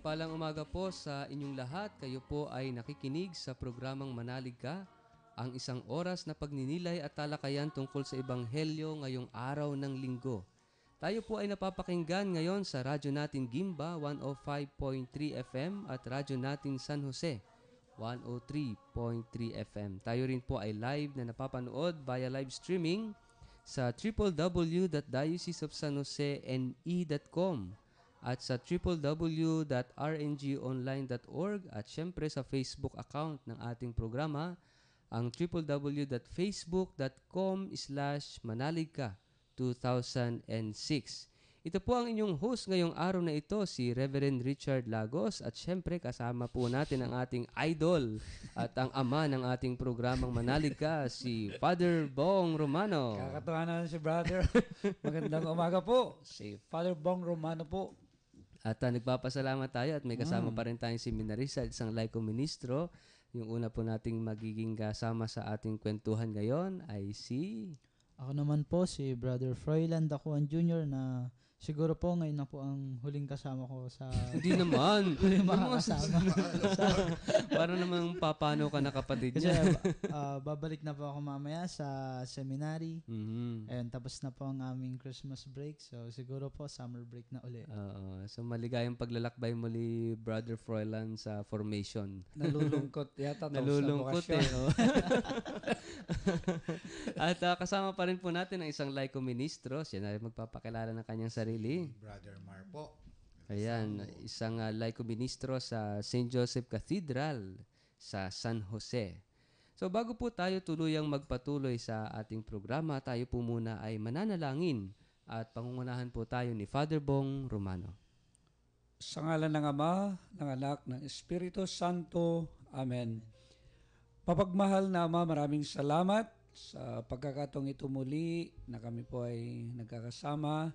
Mapagpalang umaga po sa inyong lahat. Kayo po ay nakikinig sa programang Manalig Ka, ang isang oras na pagninilay at talakayan tungkol sa Ebanghelyo ngayong araw ng linggo. Tayo po ay napapakinggan ngayon sa radyo natin Gimba 105.3 FM at radyo natin San Jose 103.3 FM. Tayo rin po ay live na napapanood via live streaming sa www.dioceseofsanjosene.com at sa www.rngonline.org at syempre sa Facebook account ng ating programa ang www.facebook.com slash manaligka 2006. Ito po ang inyong host ngayong araw na ito, si Reverend Richard Lagos at syempre kasama po natin ang ating idol at ang ama ng ating programang Manalig Ka, si Father Bong Romano. Kakatuwa na si brother. Magandang umaga po. Si Father Bong Romano po. At uh, nagpapasalamat tayo at may kasama pa rin tayong seminarista at isang laiko ministro. Yung una po nating magiging kasama sa ating kwentuhan ngayon ay si... Ako naman po si Brother Froilan Dacuan Jr. na siguro po ngayon na po ang huling kasama ko sa Hindi naman. huling mga makakasama. Para namang papano ka na kapatid Kasi niya. ah, babalik na po ako mamaya sa seminary. Mhm. Ayun, tapos na po ang aming Christmas break. So siguro po summer break na uli. Oo. so maligayang paglalakbay muli Brother Froilan sa formation. Nalulungkot yata. Nalulungkot eh. oh. At ah, kasama pa rin po natin ang isang laiko ministro. Siya na rin magpapakilala ng kanyang sarili. Brother Mar po. Ayan, isang uh, laiko ministro sa St. Joseph Cathedral sa San Jose. So bago po tayo tuluyang magpatuloy sa ating programa, tayo po muna ay mananalangin at pangungunahan po tayo ni Father Bong Romano. Sa ngalan ng Ama, ng Anak, ng Espiritu Santo. Amen. Papagmahal na Ama, maraming salamat sa pagkakatong ito muli na kami po ay nagkakasama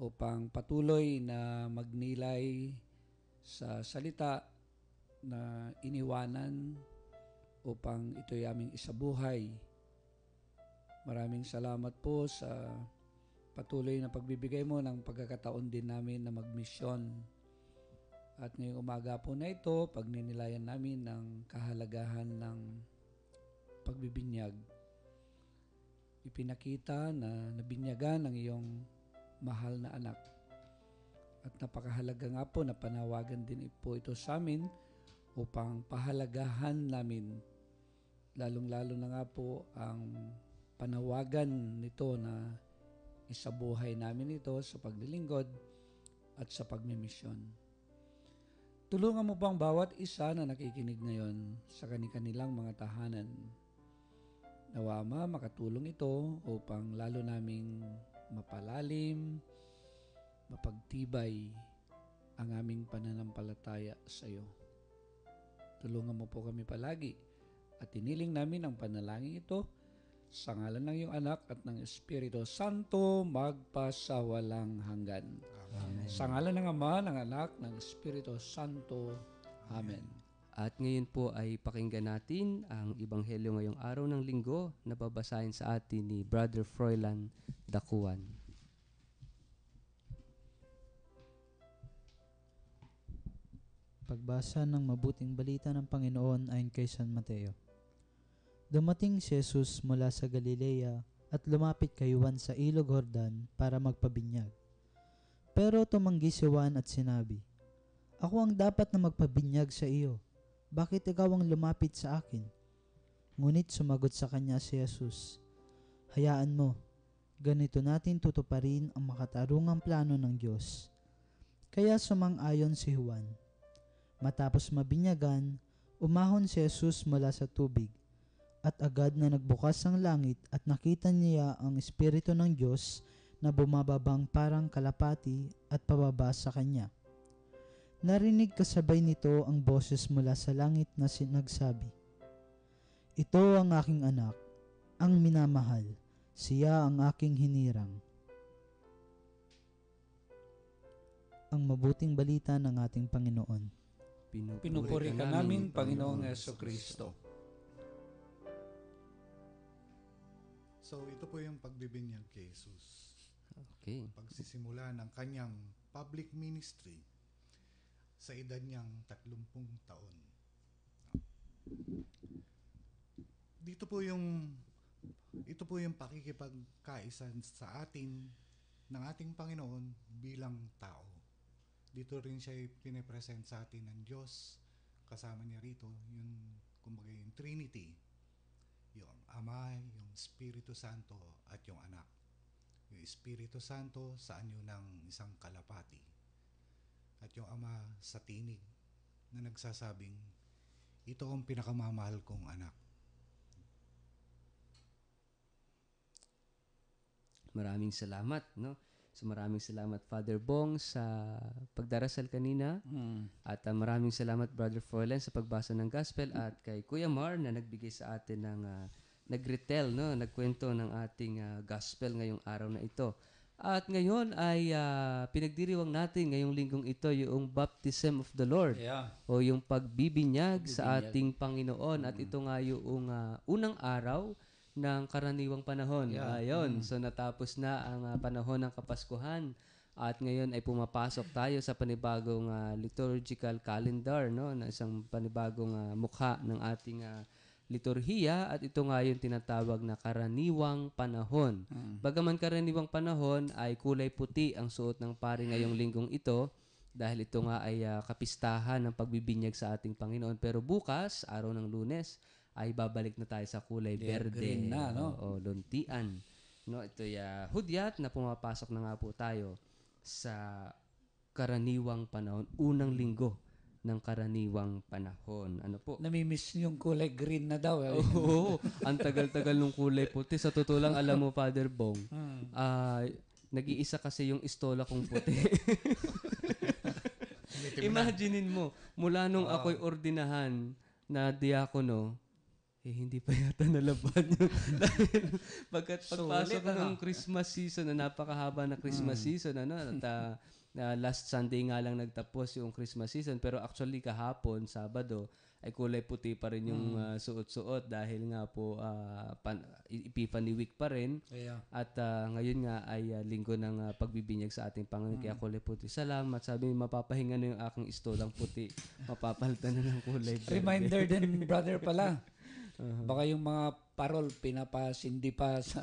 upang patuloy na magnilay sa salita na iniwanan upang ito'y aming isabuhay. Maraming salamat po sa patuloy na pagbibigay mo ng pagkakataon din namin na magmisyon. At ngayong umaga po na ito, pagninilayan namin ng kahalagahan ng pagbibinyag. Ipinakita na nabinyagan ang iyong mahal na anak. At napakahalaga nga po na panawagan din po ito sa amin upang pahalagahan namin lalong-lalo na nga po ang panawagan nito na isabuhay namin ito sa paglilingkod at sa pagmimisyon. Tulungan mo bang bawat isa na nakikinig ngayon sa kanilang mga tahanan? Nawa Ama, makatulong ito upang lalo naming mapalalim, mapagtibay ang aming pananampalataya sa iyo. Tulungan mo po kami palagi at iniling namin ang panalangin ito sa ngalan ng iyong anak at ng Espiritu Santo magpasawalang hanggan. Sa ngalan ng Ama, ng Anak, ng Espiritu Santo. Amen. At ngayon po ay pakinggan natin ang Ebanghelyo ngayong araw ng linggo na babasahin sa atin ni Brother Froilan Dakuan. Pagbasa ng mabuting balita ng Panginoon ayon kay San Mateo. Dumating si Jesus mula sa Galilea at lumapit kay Juan sa ilog Jordan para magpabinyag. Pero tumanggi si Juan at sinabi, Ako ang dapat na magpabinyag sa iyo. Bakit ikaw ang lumapit sa akin? Ngunit sumagot sa kanya si Jesus, Hayaan mo, ganito natin tutuparin ang makatarungang plano ng Diyos. Kaya sumang-ayon si Juan. Matapos mabinyagan, umahon si Jesus mula sa tubig at agad na nagbukas ang langit at nakita niya ang Espiritu ng Diyos na bumababang parang kalapati at pababa sa kanya. Narinig kasabay nito ang boses mula sa langit na sinagsabi, Ito ang aking anak, ang minamahal, siya ang aking hinirang. Ang mabuting balita ng ating Panginoon. Pinupuri ka namin, Panginoong Yeso Kristo. So ito po yung pagbibinyag kay Jesus. Okay. pagsisimula ng kanyang public ministry sa edad niyang 30 taon. Dito po yung ito po yung pakikipagkaisa sa atin ng ating Panginoon bilang tao. Dito rin siya pinipresent sa atin ng Diyos. Kasama niya rito yung kumbaga yung Trinity. Yung Ama, yung Espiritu Santo at yung Anak. Yung Espiritu Santo sa anyo ng isang kalapati. At yung Ama sa tinig na nagsasabing, ito ang pinakamamahal kong anak. Maraming salamat, no? So maraming salamat Father Bong sa pagdarasal kanina Mm. at ah, maraming salamat Brother Froilan sa pagbasa ng gospel at kay Kuya Mar na nagbigay sa atin ng ah, nagretell, no, nagkwento ng ating ah, gospel ngayong araw na ito. At ngayon ay ah, pinagdiriwang natin ngayong linggong ito yung baptism of the Lord Yeah. o yung pagbibinyag sa ating Panginoon at ito nga yung ah, unang araw ng karaniwang panahon. Yeah. Ayun, so natapos na ang ah, panahon ng Kapaskuhan at ngayon ay pumapasok tayo sa panibagong ah, liturgical calendar no na isang panibagong ah, mukha ng ating ah, liturhiya at ito nga yung tinatawag na karaniwang panahon. Bagaman karaniwang panahon ay kulay puti ang suot ng pari ngayong linggong ito dahil ito nga ay ah, kapistahan ng pagbibinyag sa ating Panginoon. Pero bukas, araw ng lunes, ay babalik na tayo sa kulay Yeah, berde. na, no? Oo, luntian. No, ito ay ah, hudyat na pumapasok na nga po tayo sa karaniwang panahon, unang linggo ng karaniwang panahon. Ano po? Namimiss yung kulay green na daw. Eh. Oo, ang tagal-tagal nung kulay puti. Sa totoo lang, alam mo, Father Bong, Mm. ah, nag-iisa kasi yung istola kong puti. Imaginein mo, mula nung ako'y ordinahan na diakono, eh hindi pa yata nalaban yun. Dahil pagkat pagpasok Sulit, ano? ng Christmas season na napakahaba na Christmas season, ano, at ah, na last Sunday nga lang nagtapos yung Christmas season, pero actually kahapon, Sabado, ay kulay puti pa rin yung ah, suot-suot dahil nga po ah, pan, Epiphany week pa rin. Kaya, At ah, ngayon nga ay ah, linggo ng ah, pagbibinyag sa ating Panginoon. Kaya kulay puti. Salamat. Sabi, mapapahinga na yung aking istolang puti. Mapapalitan na ng kulay verde. reminder din, brother pala. Baka yung mga parol pinapasindi pa sa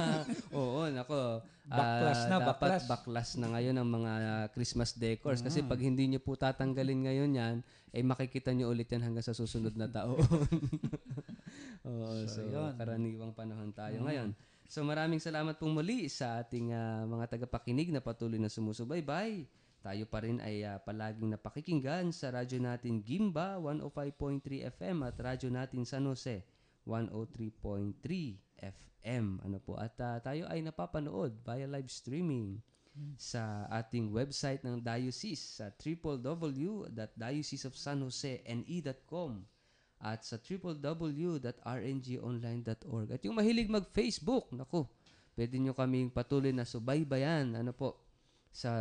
Oo, nako. Baklas Ah, na, dapat baklas. baklas na ngayon ang mga Christmas decors. Kasi pag hindi nyo po tatanggalin ngayon yan, ay makikita nyo ulit yan hanggang sa susunod na taon. Oo, so, yun. karaniwang panahon tayo ngayon. So maraming salamat pong muli sa ating ah, mga tagapakinig na patuloy na sumusubaybay. Tayo pa rin ay ah, palaging napakikinggan sa radyo natin Gimba 105.3 FM at radyo natin San Jose 103.3 FM. Ano po? At ah, tayo ay napapanood via live streaming sa ating website ng diocese sa www.dioceseofsanjosene.com at sa www.rngonline.org. At yung mahilig mag-Facebook, naku, pwede nyo kaming patuloy na subaybayan. Ano po? Sa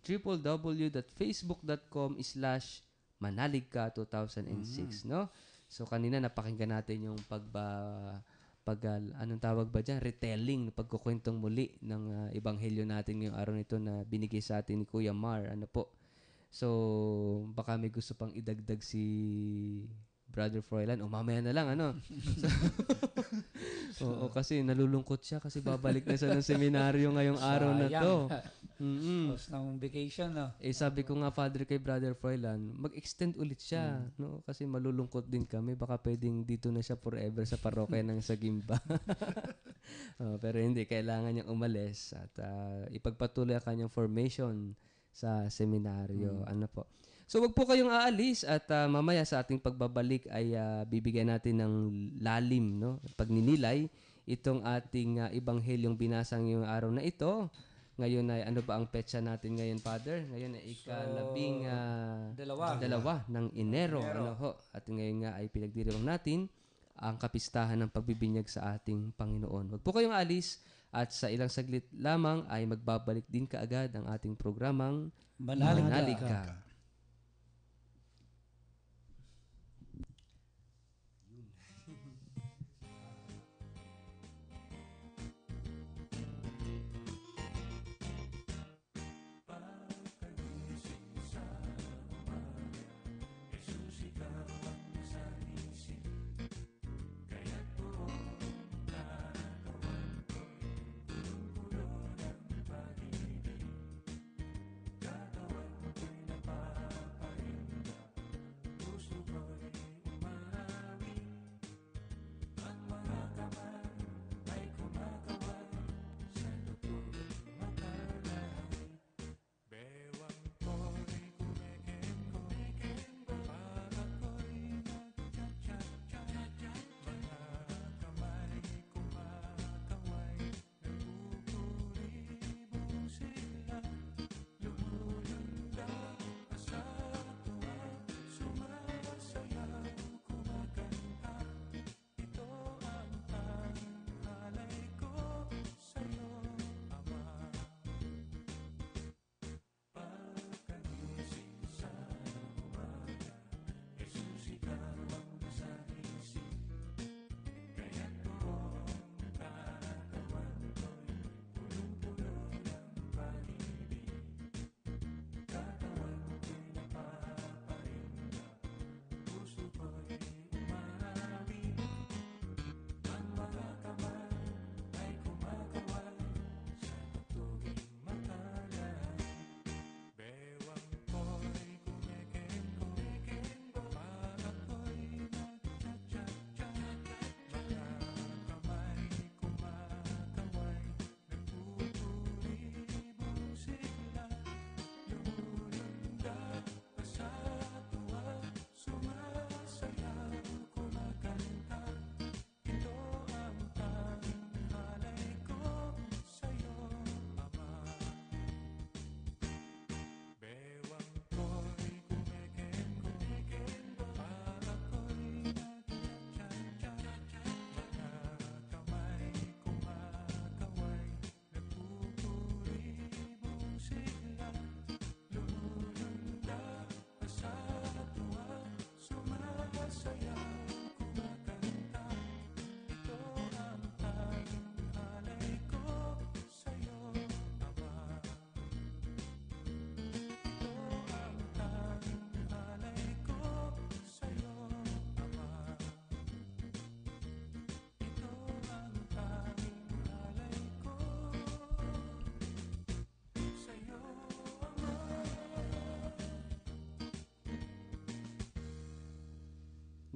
www.facebook.com slash manaligka 2006, no? So kanina napakinggan natin yung pagba pag ah, anong tawag ba diyan retelling pagkukwentong muli ng ah, ebanghelyo natin ngayong araw nito na binigay sa atin ni Kuya Mar. Ano po? So baka may gusto pang idagdag si Brother Froilan o mamaya na lang ano so, oo kasi nalulungkot siya kasi babalik na siya ng seminaryo ngayong araw na to mm Tapos ng vacation, no? eh sabi ko nga father kay brother Froilan, mag-extend ulit siya, no? Kasi malulungkot din kami, baka pwedeng dito na siya forever sa parokya ng Sagimba. Oh, pero hindi kailangan niyang umalis at ah, ipagpatuloy ang kanyang formation sa seminaryo. Ano po? So wag po kayong aalis at ah, mamaya sa ating pagbabalik ay ah, bibigyan natin ng lalim, no? Pagninilay itong ating ah, ebanghelyong binasang yung araw na ito. Ngayon ay ano ba ang petsa natin ngayon, Father? Ngayon ay ikalabing ah, Dalawa. dalawa ng Enero. Ano ho? At ngayon nga ay pinagdiriwang natin ang kapistahan ng pagbibinyag sa ating Panginoon. Huwag po kayong alis at sa ilang saglit lamang ay magbabalik din kaagad ang ating programang Manalig Manalig ka. ka.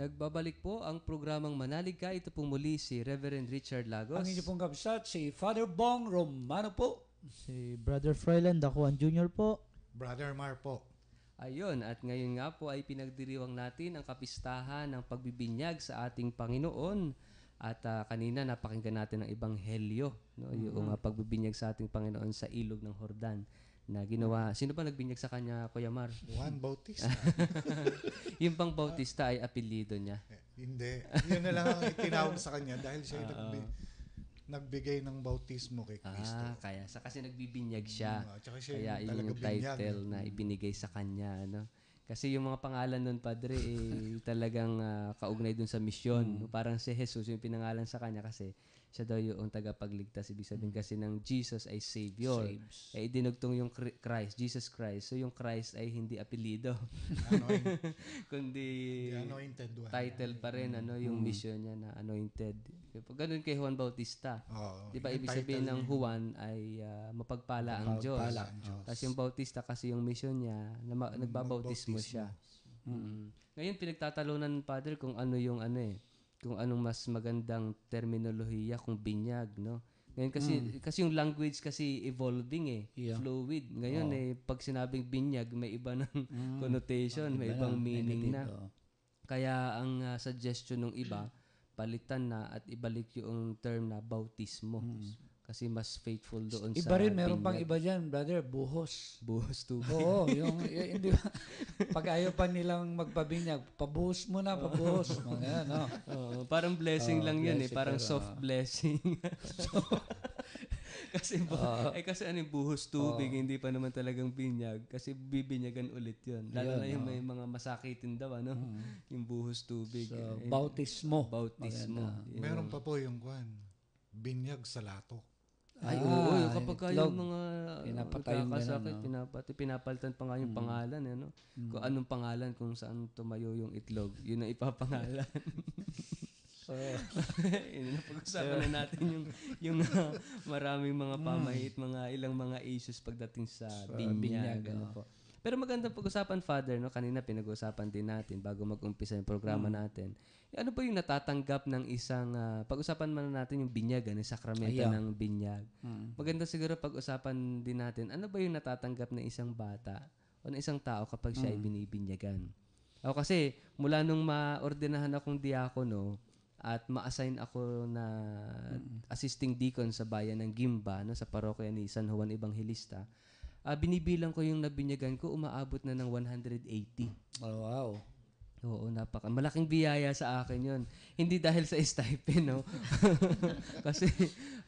Nagbabalik po ang programang Manalig Ka. Ito po muli si Reverend Richard Lagos. Ang inyo pong kabsat, si Father Bong Romano po. Si Brother Froilan Dakuan Jr. po. Brother Mar po. Ayun, at ngayon nga po ay pinagdiriwang natin ang kapistahan ng pagbibinyag sa ating Panginoon. At ah, kanina napakinggan natin ang Ebanghelyo, no? yung ah, pagbibinyag sa ating Panginoon sa ilog ng Hordan na ginawa. Sino ba nagbinyag sa kanya, Kuya Mar? Juan Bautista. yung pang Bautista ay apelido niya. Eh, Hindi. Yun na lang ang itinawag sa kanya dahil siya yung nagbi- nagbigay ng bautismo kay Kristo. Ah, kaya sa kasi nagbibinyag siya. Mm, siya Kaya yung yung binyag. title na ibinigay sa kanya, ano. Kasi yung mga pangalan nun, Padre, eh, talagang ah, kaugnay dun sa misyon. Parang si Jesus, yung pinangalan sa kanya kasi siya daw yung tagapagligtas. Ibig sabihin kasi ng Jesus ay Savior. Saves. Eh, dinugtong yung Christ, Jesus Christ. So, yung Christ ay hindi apelido, kundi the anointed one. title pa rin, ano, yung mission niya na anointed. Ganun kay Juan Bautista. Oo. Di ba ibig sabihin ng. Juan ay ah, mapagpala ang Diyos. Mapagpala ang Diyos. Kasi yung Bautista kasi yung mission niya, na ma- nagbabautismo Magbautismo. siya. Mm. Ngayon pinagtatalunan Padre kung ano yung ano eh, kung anong mas magandang terminolohiya kung binyag, no? Ngayon kasi kasi yung language kasi evolving eh, Yeah. fluid. Ngayon eh pag sinabing binyag may iba ng connotation, may Iba ibang na, meaning na. oh. Kaya ang uh, suggestion ng iba, palitan na at ibalik yung term na bautismo. Kasi mas faithful doon sa Iba rin, meron pang iba dyan, brother, buhos. Buhos tubig. Oo, yung, y- hindi ba, pag ayaw pa nilang magpabinyag, pabuhos mo na, pabuhos. Mga yan, no? Oo, parang blessing Oo, lang yun eh. blessing, Parang pero, soft blessing. kasi bu- eh kasi ano yung buhos tubig, hindi pa naman talagang binyag. Kasi bibinyagan ulit yun. Lalo na yung may mga masakitin daw, ano? Yung buhos tubig. So, Eh, bautismo. bautismo. Yun. Meron pa po yung kwan. Binyag sa lato. Ay, Ah, oo. Yung kapag ka yung mga Pinapatay no? pinapatay, pinapalitan pa nga yung pangalan, eh, no? Kung anong pangalan, kung saan tumayo yung itlog, yun ang ipapangalan. So, Yun na pag-usapan na natin yung yung ah, maraming mga pamahit, mga ilang mga issues pagdating sa, binyag, binyag, ano po. Pero maganda pag-usapan, Father, no? Kanina pinag-usapan din natin bago mag-umpisa yung programa natin. Ano ba yung natatanggap ng isang, ah, pag-usapan man natin yung binyag, ano, yung sakramento Ayaw. ng binyag. mm. Maganda siguro pag-usapan din natin, ano ba yung natatanggap ng isang bata o ng isang tao kapag siya ay binibinyagan? O kasi, mula nung maordinahan akong diakono at ma-assign ako na assisting deacon sa bayan ng Gimba, no, sa parokya ni San Juan Evangelista, ah, binibilang ko yung nabinyagan ko, umaabot na ng 180. oh, wow. Oo, napaka. Malaking biyaya sa akin yon. Hindi dahil sa stipend, no? kasi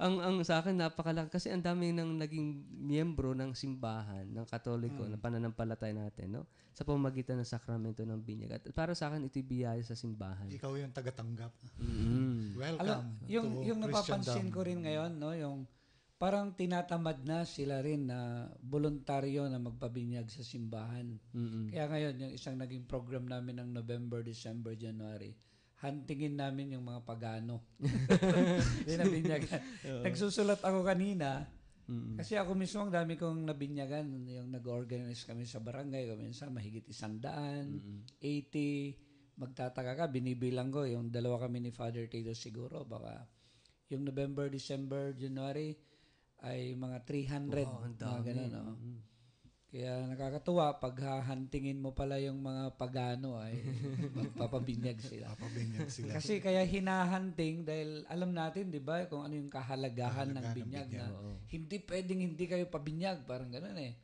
ang ang sa akin napakalaki kasi ang dami nang naging miyembro ng simbahan ng Katoliko na pananampalataya natin, no? Sa pamamagitan ng sakramento ng binyag. At para sa akin ito biyaya sa simbahan. Ikaw yung tagatanggap. Mm. Welcome Alam, yung, to yung napapansin ko rin ngayon, no, yung parang tinatamad na sila rin na voluntaryo na magpabinyag sa simbahan. Mm-mm. Kaya ngayon, yung isang naging program namin ng November, December, January, huntingin namin yung mga pagano. Hindi nabinyagan. Nagsusulat ako kanina, kasi ako mismo ang dami kong nabinyagan. Yung nag-organize kami sa barangay, kami minsan mahigit isang daan, 80, magtataka ka, binibilang ko, yung dalawa kami ni Father Tito siguro, baka yung November, December, January, ay mga 300, Wow, ang mga dami. ganun, no? Kaya nakakatuwa pag hahantingin mo pala yung mga pagano ay magpapabinyag sila. Papabinyag sila. Kasi kaya hinahanting dahil alam natin, 'di ba, kung ano yung kahalagahan ng Kahalagahan ng binyag binyag. na hindi pwedeng hindi kayo pabinyag, parang ganoon eh.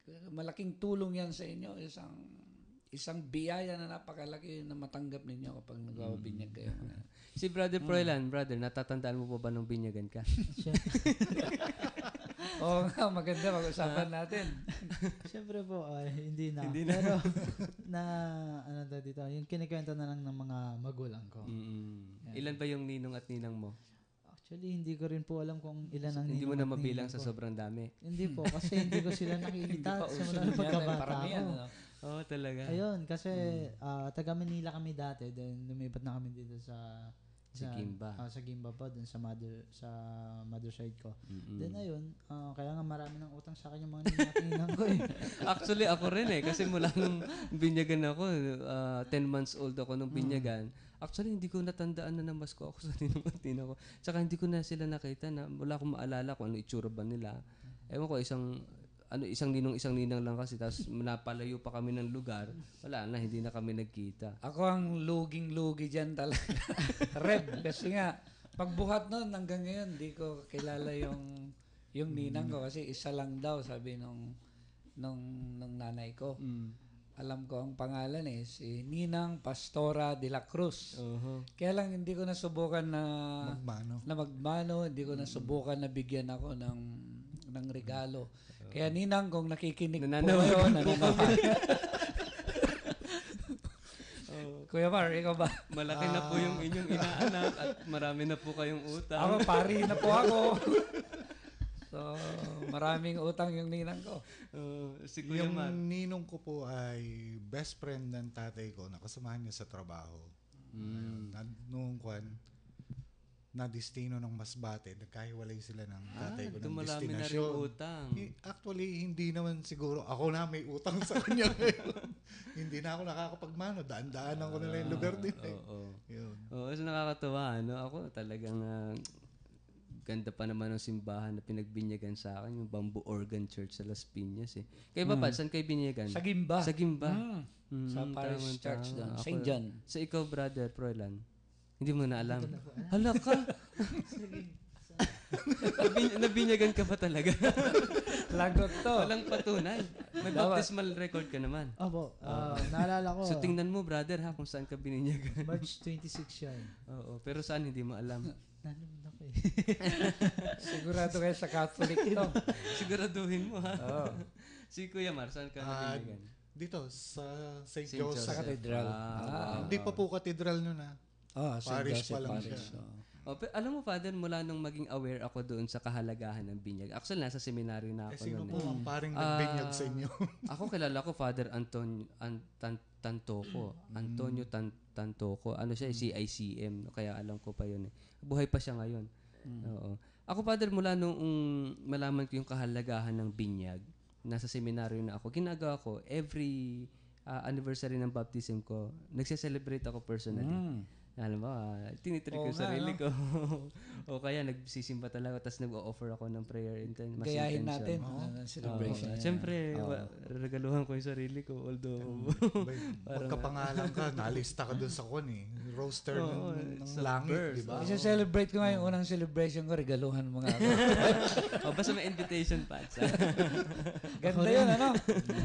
Kaya Malaking tulong 'yan sa inyo, isang isang biyaya na napakalaki na matanggap ninyo kapag nagpapabinyag kayo. Si Brother Froilan, brother, natatandaan mo pa ba nung binyagan ka? Oo nga, maganda pag-usapan natin. Siyempre po, ay, hindi na. Hindi na. Pero, na, ano to dito, yung kinikwento na lang ng mga magulang ko. Mm. Ilan ba yung ninong at ninang mo? Actually, hindi ko rin po alam kung ilan ang Hindi mo na mabilang sa sobrang dami. Hindi po, kasi hindi ko sila nakikita sa yan, pagkabata ko. ano? Oo, talaga. Ayun, kasi ah, taga Manila kami dati, then lumipat na kami dito sa Si Sa- Gimba. ah, sa Gimba po, dun sa mother, sa mother side ko. Mm-mm. Then ayun, ah, kaya nga marami ng utang sa akin yung mga ninang ko eh. Actually, ako rin eh. Kasi mula nung binyagan ako, ah, 10 months old ako nung binyagan. Actually, hindi ko natandaan na namasko ako sa ninang ko. Tsaka hindi ko na sila nakita na wala akong maalala kung ano itsura ba nila. Ewan ko, isang ano isang ninong isang ninang lang kasi tapos napalayo pa kami ng lugar wala na hindi na kami nagkita Ako ang luging-lugi dyan talaga. Red. Kasi nga, pagbuhat nun hanggang ngayon, di ko kilala yung yung ninang ko kasi isa lang daw sabi nung nung nung nanay ko. Alam ko ang pangalan eh si Ninang Pastora de la Cruz. uh Kaya lang hindi ko nasubukan na Magmano. na magmano, hindi ko nasubukan na bigyan ako ng ng regalo. Kaya Ninang kung nakikinig po Nananawagan kayo, nananawagan. Kuya Mar, ikaw ba? malaki na po yung inyong inaanak at marami na po kayong utang Ako, pari na po ako. so, maraming utang yung ninang ko. Uh, si Kuya Yung Mar ninong ko po ay best friend ng tatay ko. Nakasamahan niya sa trabaho. Mm. Noong kwan, na destino ng Masbate, nagkahiwalay sila ng tatay ko ng Dumalami na rin destinasyon. utang Eh, Actually, hindi naman siguro. Ako na may utang sa kanya ngayon. hindi na ako nakakapagmano. Daan-daanan ko na lang yung lugar din. eh. Oo. Yun. Oo, so nakakatuwa, ano? Ako talagang ah, ganda pa naman ng simbahan na pinagbinyagan sa akin, yung Bamboo Organ Church sa Las Piñas eh. Kayo ba, Pat, saan kayo binyagan? Sa Gimba. Sa Gimba. Mm. Mm, Sa Parish tama, Church doon. St. John. Sa ikaw, brother, Froilan? Hindi mo na alam. Hala ka! Nabin- nabinyagan ka ba talaga? Lagot to. Walang patunay. May baptismal record ka naman. Opo, ah, naalala ko, So tingnan mo, brother, ha, kung saan ka bininyagan. March 26 yan. Oo, pero saan hindi mo alam. Nanonood ako eh. Sigurado kayo sa Catholic to. Siguraduhin mo, ha? Oo. Si Kuya Mar, saan ka Ah, nabinyagan? dito, sa St. Joseph. Sa Cathedral. Ah, Hindi pa po katedral nun ah. Oh, St. Parish Joseph pa lang Parish. siya. oo. Oh, pero alam mo, Father, mula nung maging aware ako doon sa kahalagahan ng binyag. Actually, nasa seminary na Eh, ako sino noon. po eh. ang paring Ah, nagbinyag sa inyo? ako kilala ko Father Anton An, Tan, Tantoco. Antonio Tan, Tantoco. Ano siya, CICM. Kaya alam ko pa yun eh. Buhay pa siya ngayon. Oo. Ako Father, mula nung um, malaman ko yung kahalagahan ng binyag, nasa seminaryo na ako, ginagawa ko every ah, anniversary ng baptism ko, nagse-celebrate ako personally. Mm. Alam mo, ah, tinitrik ko nga, sarili ko. o kaya nagsisimba talaga tapos nag-offer ako ng prayer inten- mas Gayahin intention. natin. uh, celebration. Oo. Siyempre, wa- regaluhan ko yung sarili ko. Although, Magkapangalan ka, nalista ka dun sa kon eh. Roaster Oo, ng, ng langit, di ba? Isa-celebrate ko nga yung unang celebration ko, regaluhan mga ako. oh, basta may invitation pa. Ganda yun, ano?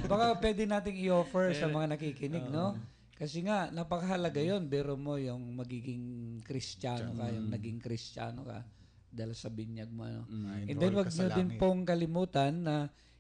Baka pwede nating i-offer sa mga nakikinig, no? Kasi nga, napakahalaga yun. Biro mo yung magiging kristyano ka, yung naging kristyano ka dahil sa binyag mo, ano? Mm. And then, wag nyo din pong kalimutan na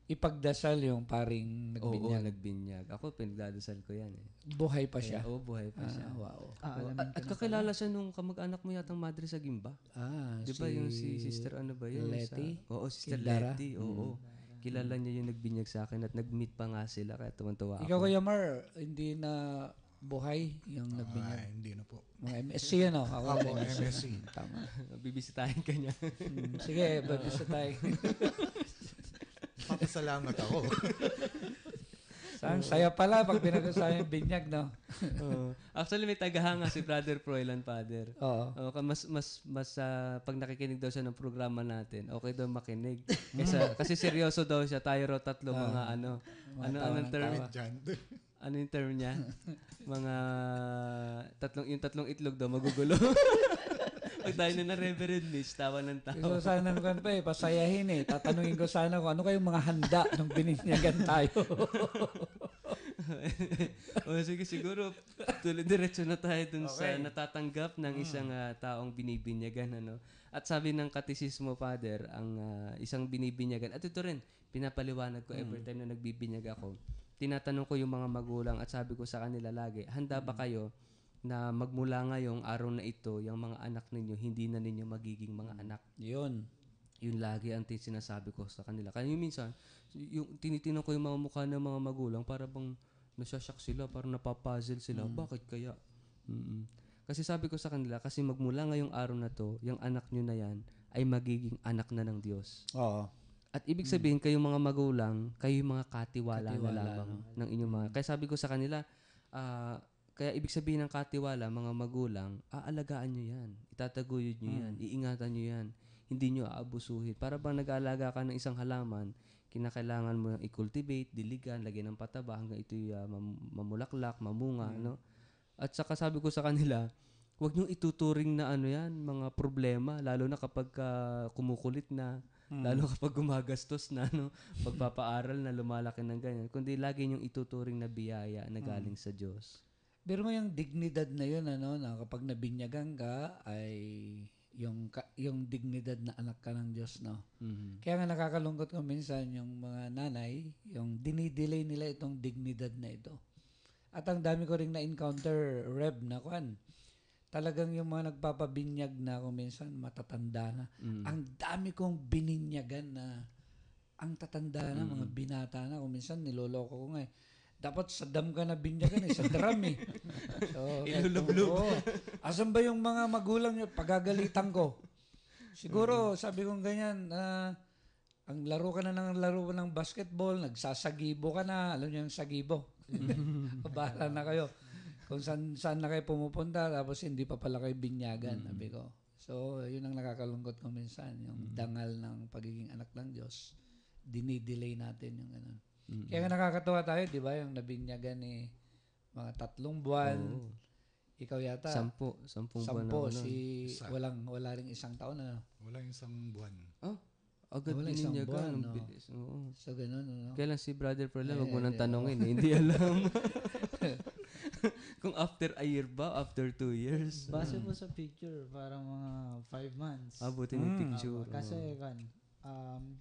ipagdasal yung paring Oo, nagbinyag. nagbinyag. Ako, pinagdadasal ko yan eh. Buhay pa siya. Oo, buhay pa siya. Ah, wow. Ah, Oo, alamin at, at kakilala siya nung kamag-anak mo yatang madre sa Gimba. Ah, Di ba yung si Sister ano ba yun? Letty? Sa, oo, Sister Kindara? Letty. Oo. Kilala niya yung nagbinyag sa akin at nag-meet pa nga sila kaya tuwan-tuwa Ikaw, ako. Kuya Mar, hindi na buhay yung Ah, nagbinyag. hindi na po. Mga MSC, ano? Ako, Ako, MSC. MSC. Tama. Bibisitahin ka niya. Hmm, Sige, babisa tayo. Papasalamat ako. Ang saya pala pag pinag-usapan yung binyag, no? Oo. Actually, may tagahanga si Brother Froilan Father. Oo. Okay, mas mas mas ah, pag nakikinig daw siya ng programa natin, okay daw makinig. Kaysa, kasi seryoso daw siya. Tayo raw tatlo mga ano. ano tawa anong ng term? Ano yung term niya? mga tatlong yung tatlong itlog daw magugulo. pag tayo na na Reverend Mitch, tawa ng tawa. Gusto sana naman pa eh, pasayahin eh. Tatanungin ko sana kung ano kayong mga handa nung bininyagan tayo. o sige, siguro tuloy diretso na tayo dun sa natatanggap ng isang ah, taong binibinyagan. Ano? At sabi ng katisismo, Father, ang ah, isang binibinyagan, at ito rin, pinapaliwanag ko every time na nagbibinyag ako, tinatanong ko yung mga magulang at sabi ko sa kanila lagi, handa ba kayo na magmula ngayong araw na ito, yung mga anak ninyo, hindi na ninyo magiging mga anak Yun. yun lagi ang tin- sinasabi ko sa kanila. Kaya yung minsan, yung tinitingnan ko yung mga mukha ng mga magulang para bang nasasyak sila, parang napapuzzle sila. Bakit kaya? Mm-mm. Kasi sabi ko sa kanila, kasi magmula ngayong araw na to, yung anak nyo na yan ay magiging anak na ng Diyos. Oo. At ibig sabihin, kayong mga magulang, kayo yung mga katiwala, Katiwala, na lamang ng inyong mga... Kaya sabi ko sa kanila, ah, kaya ibig sabihin ng katiwala, mga magulang, aalagaan nyo yan. Itataguyod nyo yan. Iingatan nyo yan. Hindi nyo aabusuhin. Para bang nag-aalaga ka ng isang halaman, kinakailangan mo i-cultivate, diligan, lagyan ng pataba hanggang ito'y ah, mam- mamulaklak, mamunga, no? At saka sabi ko sa kanila, huwag nyo ituturing na ano yan, mga problema, lalo na kapag ah, kumukulit na, lalo kapag gumagastos na, no? Pagpapaaral na lumalaki ng ganyan. Kundi lagi nyo ituturing na biyaya na galing sa Diyos. Pero mo yung dignidad na yun, ano, na kapag nabinyagan ka, ay yung, ka- yung dignidad na anak ka ng Diyos, no? Mhm. Kaya nga nakakalungkot ko minsan yung mga nanay, yung dinidelay nila itong dignidad na ito. At ang dami ko ring na-encounter, Reb, na kwan. Talagang yung mga nagpapabinyag na kung minsan matatanda na. Mm. Ang dami kong bininyagan na ang tatanda na, mga binata na. Kung minsan niloloko ko nga eh. Dapat sa dam ka na binyagan eh, sa drum eh. So, Oo. Asan ba yung mga magulang nyo? Pagagalitan ko. Siguro, sabi kong ganyan, na ang laro ka na ng laro ng basketball, nagsasagibo ka na, alam niyo yung sagibo. Bahala na kayo. Kung saan, saan na kayo pumupunta, tapos hindi pa pala kayo binyagan, sabi ko. So, yun ang nakakalungkot ko minsan, yung dangal ng pagiging anak ng Diyos. Dinidelay natin yung ganun. Kaya nga nakakatuwa tayo, di ba, yung nabinyagan ni mga tatlong buwan. Oo. Ikaw yata, Sampo. Sampung buwan sampo, ako nun. si walang, wala ring isang taon na. Wala yung isang buwan. Oh, agad Wala isang buwan, no? bilis. Oo. So, ganun, ano? Kailan si Brother Perla, Eh, wag mo nang eh, tanongin. eh. Hindi alam. Kung after a year ba, after two years. Base po sa picture, parang mga five months. Abutin yung Mm. picture. Oo, kasi kan, um,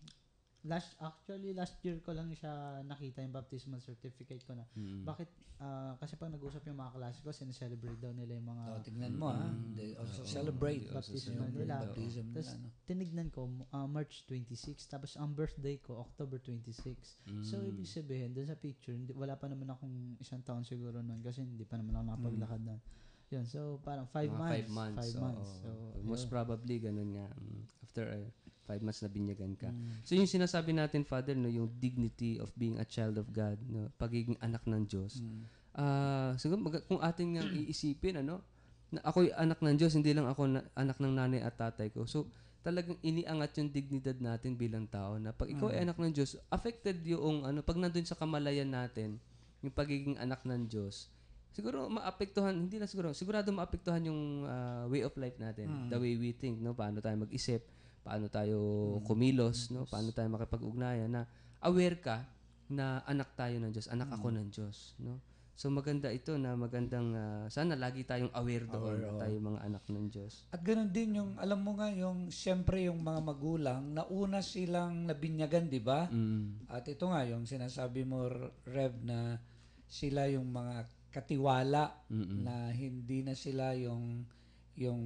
last actually last year ko lang siya nakita yung baptismal certificate ko na. Mm. Bakit ah, kasi pag nag-usap yung mga klase ko, sineselebrate daw nila yung mga Oh, tignan mo, ha? They also celebrate. They also baptism Celebrate nila. baptism nila, Tapos no? tinignan ko ah, March 26 tapos ang birthday ko October 26. So Mm. ibig sabihin doon sa picture hindi, wala pa naman akong isang taon siguro noon kasi hindi pa naman ako nakapaglakad doon. Yun, so parang five Mga months. five months. Five months. So, Most yun. probably, ganun nga. Mm. After uh, five months na binyagan ka. Mm. So yung sinasabi natin, Father, no, yung dignity of being a child of God, no, pagiging anak ng Diyos. Mm. Ah, siguro mag- kung ating nga iisipin, ano, na ako'y anak ng Diyos, hindi lang ako na, anak ng nanay at tatay ko. So, talagang iniangat yung dignidad natin bilang tao na pag ikaw ay anak ng Diyos, affected yung ano, pag nandun sa kamalayan natin, yung pagiging anak ng Diyos, siguro maapektuhan, hindi na siguro, sigurado maapektuhan yung ah, way of life natin, the way we think, no, paano tayo mag-isip, paano tayo kumilos, no, paano tayo makipag-ugnayan na aware ka na anak tayo ng Diyos, anak ako ng Diyos, no? So maganda ito na magandang ah, sana lagi tayong aware doon Aware, tayo mga anak ng Diyos. At ganun din yung, alam mo nga, yung, siyempre yung mga magulang, nauna silang nabinyagan, di ba? Mm. At ito nga, yung sinasabi mo, Rev, na sila yung mga katiwala Mm-mm. na hindi na sila yung yung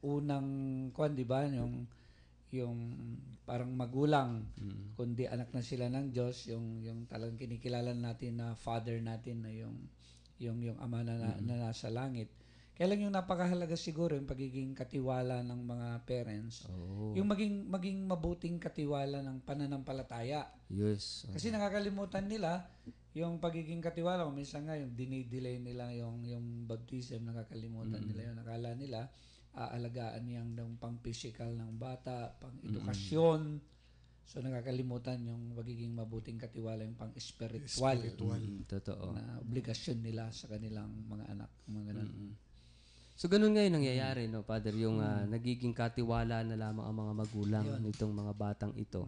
unang kwan, di ba? Yung yung parang magulang, Mm. kundi anak na sila ng Diyos, yung yung talagang kinikilala natin na father natin na yung yung yung ama na, na, na nasa langit. Kaya lang yung napakahalaga siguro yung pagiging katiwala ng mga parents. Oh. Yung maging maging mabuting katiwala ng pananampalataya. Yes. Kasi nakakalimutan nila yung pagiging katiwala. Minsan nga yung dinidelay nila yung, yung baptism, nakakalimutan nila yun. Nakala nila, aalagaan niyang ng pang physical ng bata, pang edukasyon. So nakakalimutan yung pagiging mabuting katiwala, yung pang spiritual, Spiritual. Mm, totoo. na obligasyon nila sa kanilang mga anak. Mga ganun. So ganun ngayon nangyayari, no, Father, yung ah, nagiging katiwala na lamang ang mga magulang nitong mga batang ito.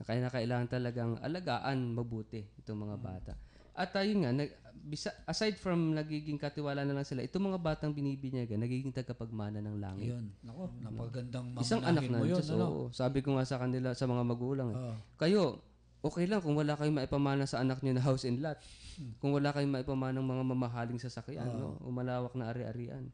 Na kaya na kailangan talagang alagaan mabuti itong mga bata. At ayun nga, nag, bisa, aside from nagiging katiwala na lang sila, itong mga batang binibinyagan, nagiging tagapagmana ng langit. Yun. Nako, napagandang Isang mamanahin anak na mo yun. Diyos. ano? oo. Sabi ko nga sa kanila, sa mga magulang, eh, kayo, okay lang kung wala kayong maipamana sa anak niyo na house and lot. Kung wala kayong maipamana ng mga mamahaling sasakyan, no? o malawak na ari-arian.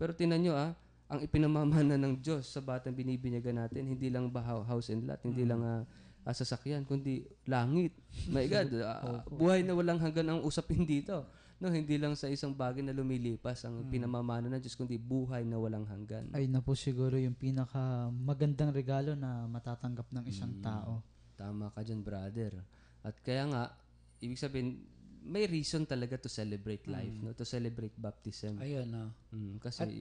Pero tinan nyo, ah, ang ipinamamana ng Diyos sa batang binibinyagan natin, hindi lang ba hou- house and lot, hindi lang ah, ah, sasakyan, kundi langit. My God, ah, buhay na walang hanggan ang usapin dito. No, hindi lang sa isang bagay na lumilipas ang pinamamana ng Diyos, kundi buhay na walang hanggan. Ay na po siguro yung pinaka magandang regalo na matatanggap ng isang Mm. tao. Tama ka dyan, brother. At kaya nga, ibig sabihin, may reason talaga to celebrate life, no? To celebrate baptism. Ayun, no. Mm, kasi, At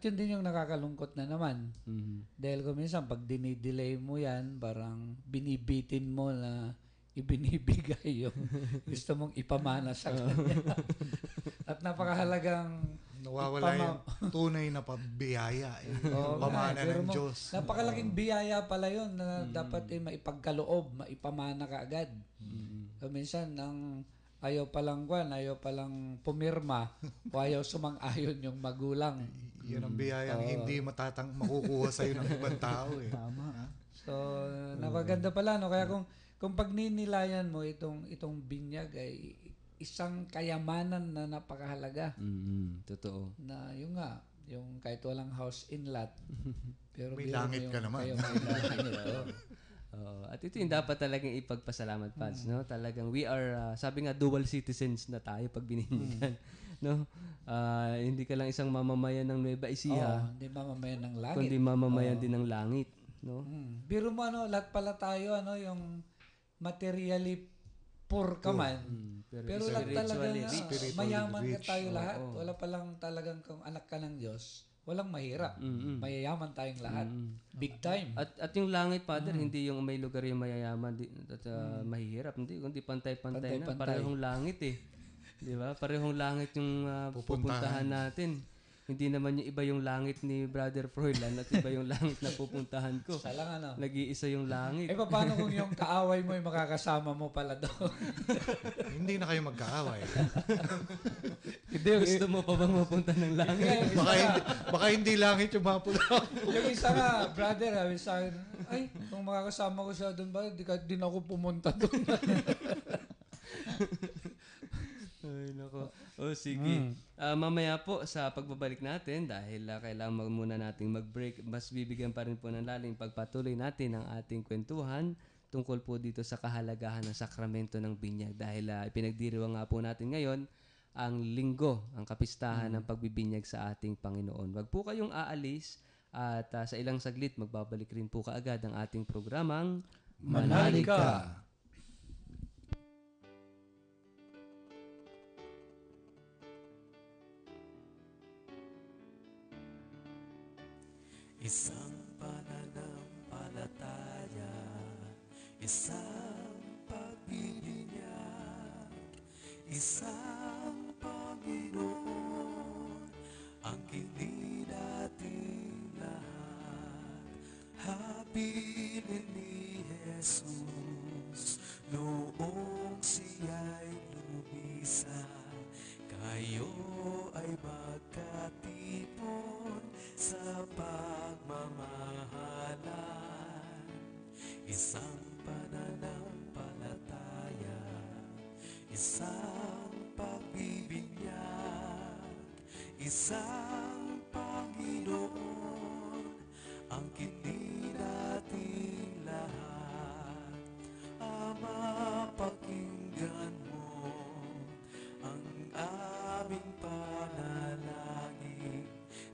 yun din yung nakakalungkot na naman. mhm. Dahil kung minsan, pag dinidelay mo yan, parang binibitin mo na ibinibigay yung gusto mong ipamana sa kanya. At napakahalagang Nawawala Ipama- yung tunay na pabiyaya. Eh. Oo nga, Pamana pero ng mo- Diyos. napakalaking biyaya pala yun na dapat eh, maipagkaloob, maipamana ka agad. So, minsan, ang ayaw palang kwan, ayaw palang pumirma, o ayaw sumang-ayon yung magulang. Yan ang biyayang hindi matatang makukuha sa ng ibang tao eh. Tama. So, napaganda pala, no? Kaya kung, kung pagninilayan mo itong, itong binyag ay isang kayamanan na napakahalaga Mhm, totoo. na yung nga, yung kahit walang house in lot, pero May langit ka naman. kayo may langit. oh. Oo. At ito yung dapat talagang ipagpasalamat, Pads, no? Talagang we are, ah, sabi nga, dual citizens na tayo pag bininyagan. No? Ah, hindi ka lang isang mamamayan ng Nueva Ecija, hindi mamamayan ng langit. kundi mamamayan din ng langit. No? Mm. Biro mo ano, lahat pala tayo ano yung materially poor ka man. Mm, pero, Pero lahat talaga spiritually na, rich. Mayaman ka tayo lahat. Oo. Wala palang talagang kung anak ka ng Diyos, walang mahirap. Mm-mm. Mayayaman tayong lahat. Mm. Big time. At at yung langit, Father, hindi yung may lugar yung mayayaman di, at ah, mahihirap. Hindi, kundi pantay-pantay na. Pantay-pantay. Parehong langit eh. Di ba? Parehong langit yung ah, pupuntahan Pupuntahan. natin. Hindi naman yung iba yung langit ni Brother Froilan at iba yung langit na pupuntahan ko. Sa lang ano. Nag-iisa yung langit. Eh paano kung yung kaaway mo yung makakasama mo pala doon? hindi na kayo magkaaway. Hindi, Gusto mo pa bang mapunta ng langit? baka, hindi, baka hindi langit yung mapula. yung isa nga, brother, sabi sa akin, ay, kung makakasama ko siya doon ba, di, ka, di na ako pumunta doon. Ay, nako. O, sige. Ah, mamaya po sa pagbabalik natin, dahil ah, kailangan mag- muna nating mag-break, mas bibigyan pa rin po ng lalim pagpatuloy natin ang ating kwentuhan tungkol po dito sa kahalagahan ng sakramento ng binyag. Dahil uh, ipinagdiriwang nga po natin ngayon ang linggo, ang kapistahan ng pagbibinyag sa ating Panginoon. Wag po kayong aalis at ah, sa ilang saglit magbabalik rin po kaagad ang ating programang Manalig ka. Isang pananampalataya, isang pagbibinyag, isang Panginoon, ang kini nating lahat. Habilin ni Jesus, noong siya'y lumisan, kayo ay magkatipon sa pagmamahalan. Isang pananampalataya, isang pagbibinyag, isang Panginoon, ang kini nating lahat. Ama, pakinggan mo ang aming panalangin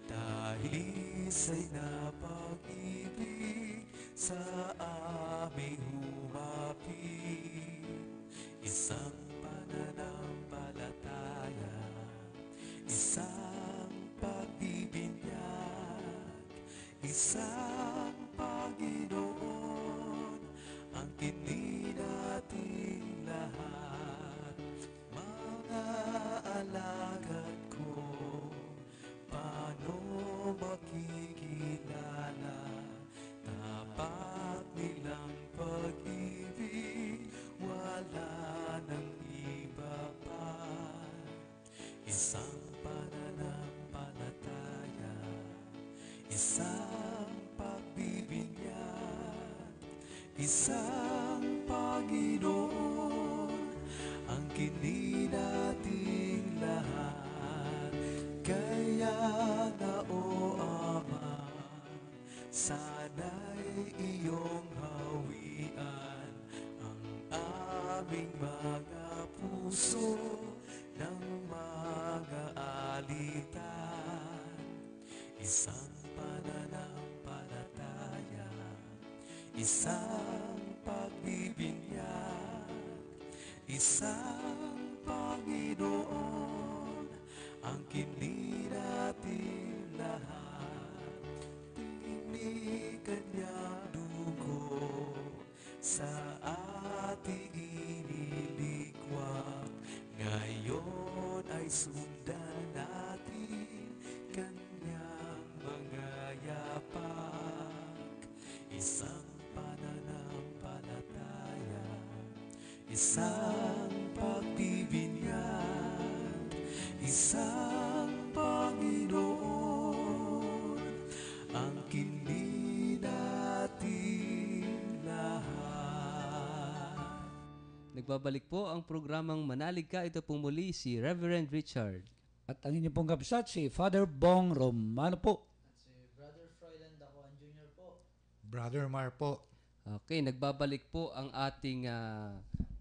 dahil sa'y napag-ibig isang pagbibinyag, isang Panginoon, ang kinli natin lahat. Tinig kanyang dugo sa isang pagbibinyag, isang Panginoon, ang kinli natin lahat. Nagbabalik po ang programang Manalig Ka. Ito po muli si Reverend Richard. At ang inyong pong kapsat, si Father Bong Romano po. Brother Mar po, Okay, nagbabalik po ang ating ah,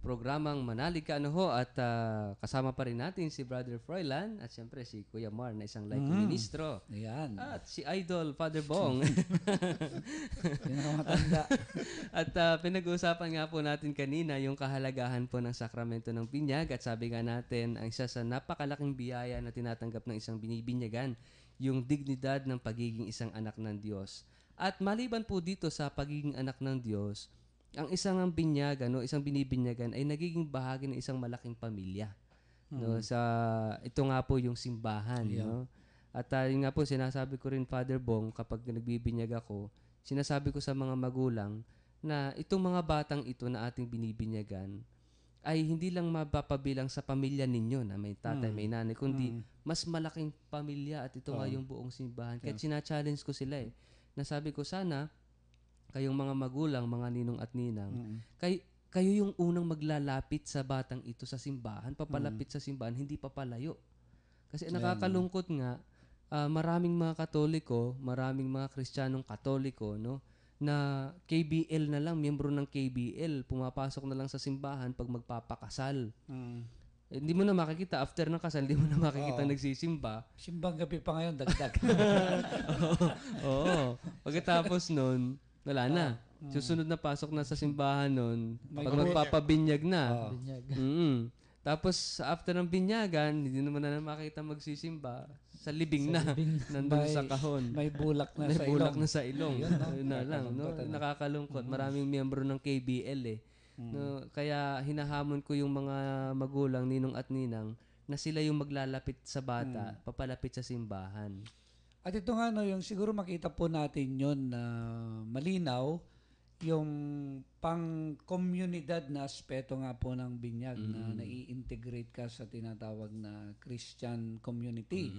programang Manalig Ka ano ho at ah, kasama pa rin natin si Brother Froilan at siyempre si Kuya Mar na isang like ministro. Ayan. At si Idol Father Bong. Pinakamatanda. at ah, pinag-uusapan nga po natin kanina yung kahalagahan po ng sakramento ng binyag at sabi nga natin ang isa sa napakalaking biyaya na tinatanggap ng isang binibinyagan yung dignidad ng pagiging isang anak ng Diyos. At maliban po dito sa pagiging anak ng Diyos, ang isang ang binyagan, no, isang binibinyagan ay nagiging bahagi ng isang malaking pamilya. No, sa ito nga po yung simbahan, no. At uh, yun nga po sinasabi ko rin Father Bong kapag nagbibinyag ako, sinasabi ko sa mga magulang na itong mga batang ito na ating binibinyagan ay hindi lang mapapabilang sa pamilya ninyo na may tatay, may nanay, kundi mas malaking pamilya at ito nga yung buong simbahan. Kaya sina-challenge ko sila eh. Nasabi ko sana, kayong mga magulang, mga ninong at ninang, kay, kayo yung unang maglalapit sa batang ito sa simbahan, papalapit sa simbahan, hindi papalayo. Kasi nakakalungkot nga, ah, maraming mga katoliko, maraming mga kristyanong katoliko, no, na KBL na lang, miyembro ng KBL, pumapasok na lang sa simbahan pag magpapakasal. Mm. Eh, Hindi mo na makikita, after ng kasal, hindi mo na makikita nagsisimba. Simbang gabi pa ngayon, dagdag. Oo. Pagkatapos nun, wala na. Susunod na pasok na sa simbahan nun, pag magpapabinyag na. Binyag. Mm. Tapos after ng binyagan, hindi naman na makita magsisimba. Sa libing na. Nandun May- sa kahon. May bulak na May sa bulak ilong. na sa ilong. Ayun na lang. No? Nakakalungkot. Maraming miyembro ng KBL eh. No, kaya hinahamon ko yung mga magulang, ninong at ninang, na sila yung maglalapit sa bata, papalapit sa simbahan. At ito nga, no, yung siguro makita po natin yon na malinaw, yung pang-komunidad na aspeto nga po ng binyag na nai-integrate ka sa tinatawag na Christian community.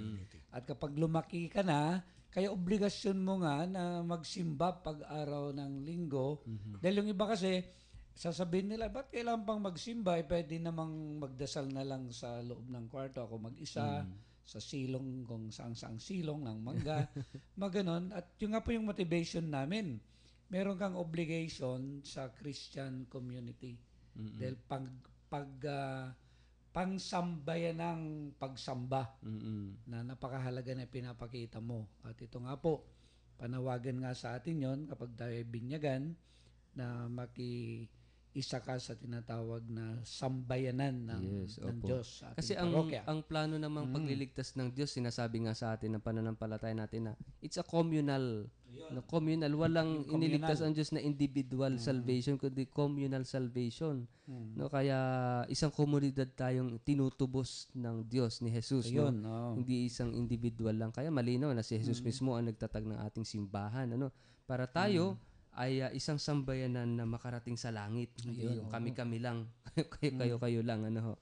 At kapag lumaki ka na, kaya obligasyon mo nga na magsimba pag araw ng linggo. Dahil yung iba kasi, sasabihin nila, ba't kailangan pang magsimba? Eh, pwede namang magdasal na lang sa loob ng kwarto. Ako mag-isa, sa silong, kung saan-saang silong ng mangga. mga ganon. At yung nga po yung motivation namin. Meron kang obligation sa Christian community. Dahil pag, pag ah, pangsambayan ng pagsamba Mm-mm. na napakahalaga na pinapakita mo. At ito nga po, panawagan nga sa atin yon kapag tayo ay binyagan na maki isa ka sa tinatawag na sambayanan ng, Yes, ng opo. Diyos sa ating Kasi ang parokya. ang plano namang pagliligtas ng Diyos, sinasabi nga sa atin ng pananampalataya natin na it's a communal. No, communal. Walang iniligtas ang Diyos na individual salvation, kundi communal salvation. No, kaya isang komunidad tayong tinutubos ng Diyos ni Jesus. no? Ayun, oo. Hindi isang individual lang. Kaya malinaw na si Jesus mismo ang nagtatag ng ating simbahan. Ano? Para tayo ay ah, isang sambayanan na makarating sa langit. Hindi yung kami-kami lang. Kayo-kayo lang. Ano ho.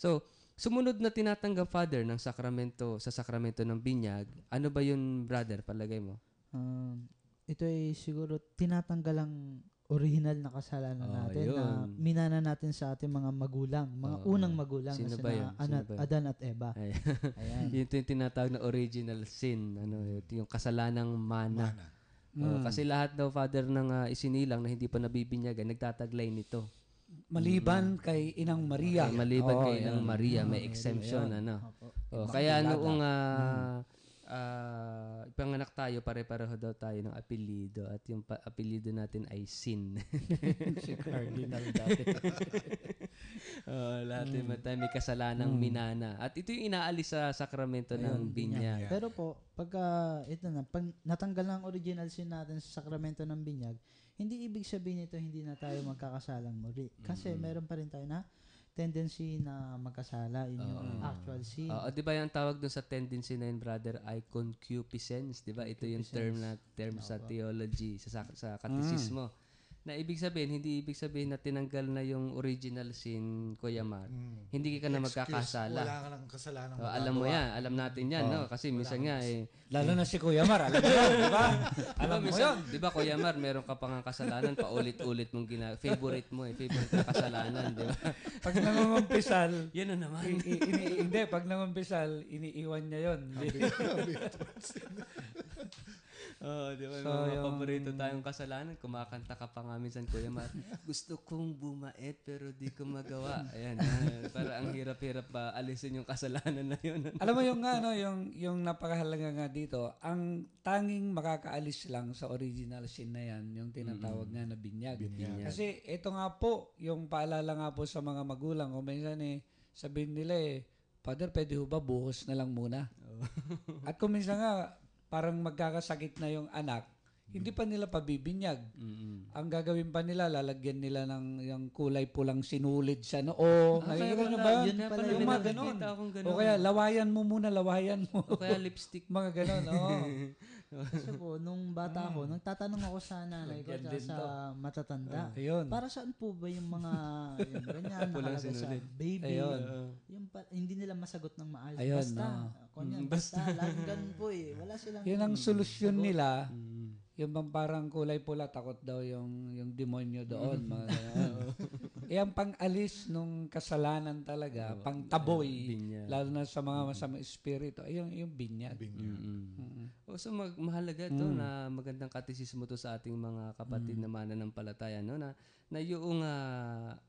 So, sumunod na tinatanggap, Father, ng sakramento, sa sakramento ng binyag, ano ba yun, brother, palagay mo? Um, ito ay siguro tinatanggal ang original na kasalanan Oh, natin na yun. minana natin sa ating mga magulang, mga Oo. unang magulang Sino na ba sina yun? Sino Ana- ba yun? Adan at Eva. Ay, Ayan. yun ito yung tinatawag na original sin. Ano, ito yung kasalanang mana. Mana. Oo, kasi lahat daw, Father, ng ah, isinilang na hindi pa nabibinyagan, nagtataglay nito. Maliban kay Inang Maria. Kaya maliban Oo, kay ng yan. Maria, may exemption, ano. Opo. Oh, kaya noong ah, ah, ipanganak tayo, pare-pareho daw tayo ng apelido at yung pa- apelido natin ay Sin. si Cardinal dati. Oo, lahat mm. tayo may kasalanang minana. At ito yung inaalis sa sakramento ng binyag. Pero po, pagka ito na, pag natanggal na ang original sin natin sa sakramento ng binyag, hindi ibig sabihin nito hindi na tayo magkakasalang muli. Kasi meron pa rin tayo na tendency na magkasala in yung actual sin. Oo, di ba yung tawag dun sa tendency na yun, brother, ay concupiscence, di ba? Ito yung term na term sa theology, sa sa, sa katisismo. Na ibig sabihin, hindi ibig sabihin na tinanggal na yung original sin, Kuya Mar. Hindi ka na Excuse, magkakasala. Wala ka ng kasalanan. Oh, alam mo yan, alam natin yan, no? Kasi minsan nga eh, Lalo na si Kuya Mar, alam mo yun, di ba? alam mo yun. Di ba Kuya Mar, meron ka pang kasalanan, paulit-ulit mong gina favorite mo eh, favorite na kasalanan, di ba? Pag nangungumpisal, Yan na naman. i- i- ini- hindi, pag nangungumpisal, iniiwan niya yun. Oo, di ba? So, mga yung- paborito tayong kasalanan. Kumakanta ka pa nga minsan, Kuya Mar. Gusto kong bumait pero di ko magawa. Ayan. para ang hirap-hirap pa alisin yung kasalanan na yun. Alam mo yung nga, ano, yung, yung napakahalaga nga dito, ang tanging makakaalis lang sa original sin na yan, yung tinatawag nga na binyag. Kasi ito nga po, yung paalala nga po sa mga magulang, o minsan eh, sabihin nila eh, Father, pwede ho ba buhos na lang muna? At kung minsan nga, parang magkakasakit na yung anak, hindi pa nila pabibinyag. Mm-mm. Ang gagawin pa nila, lalagyan nila ng yung kulay pulang sinulid sa noo. Ah, kaya nyo pala, ba? yun pala yung mga ganon. O kaya, lawayan mo muna, lawayan mo. O kaya lipstick. mga ganon, oo. Kasi po, nung bata ako, nung tatanong ako sa nanay ko sa matatanda, Ayun. para saan po ba yung mga yung ganyan, Pulang nakalagay sa sinulid. baby, Ayun. yung pa- hindi nila masagot ng maayos. Ayun, basta, oo. kunyan, Mm, basta, laging ganun po eh. Wala silang... Yun ang solusyon nila. Mm. Yung bang parang kulay pula, takot daw yung, yung demonyo doon. Mga ganon. eh, ang pang-alis nung kasalanan talaga, pang-taboy, binyag. lalo na sa mga masamang espiritu, ay yung, yung binyag. Mm. O so mag, mahalaga to na magandang katisismo to sa ating mga kapatid na mananampalataya no na na yung ah,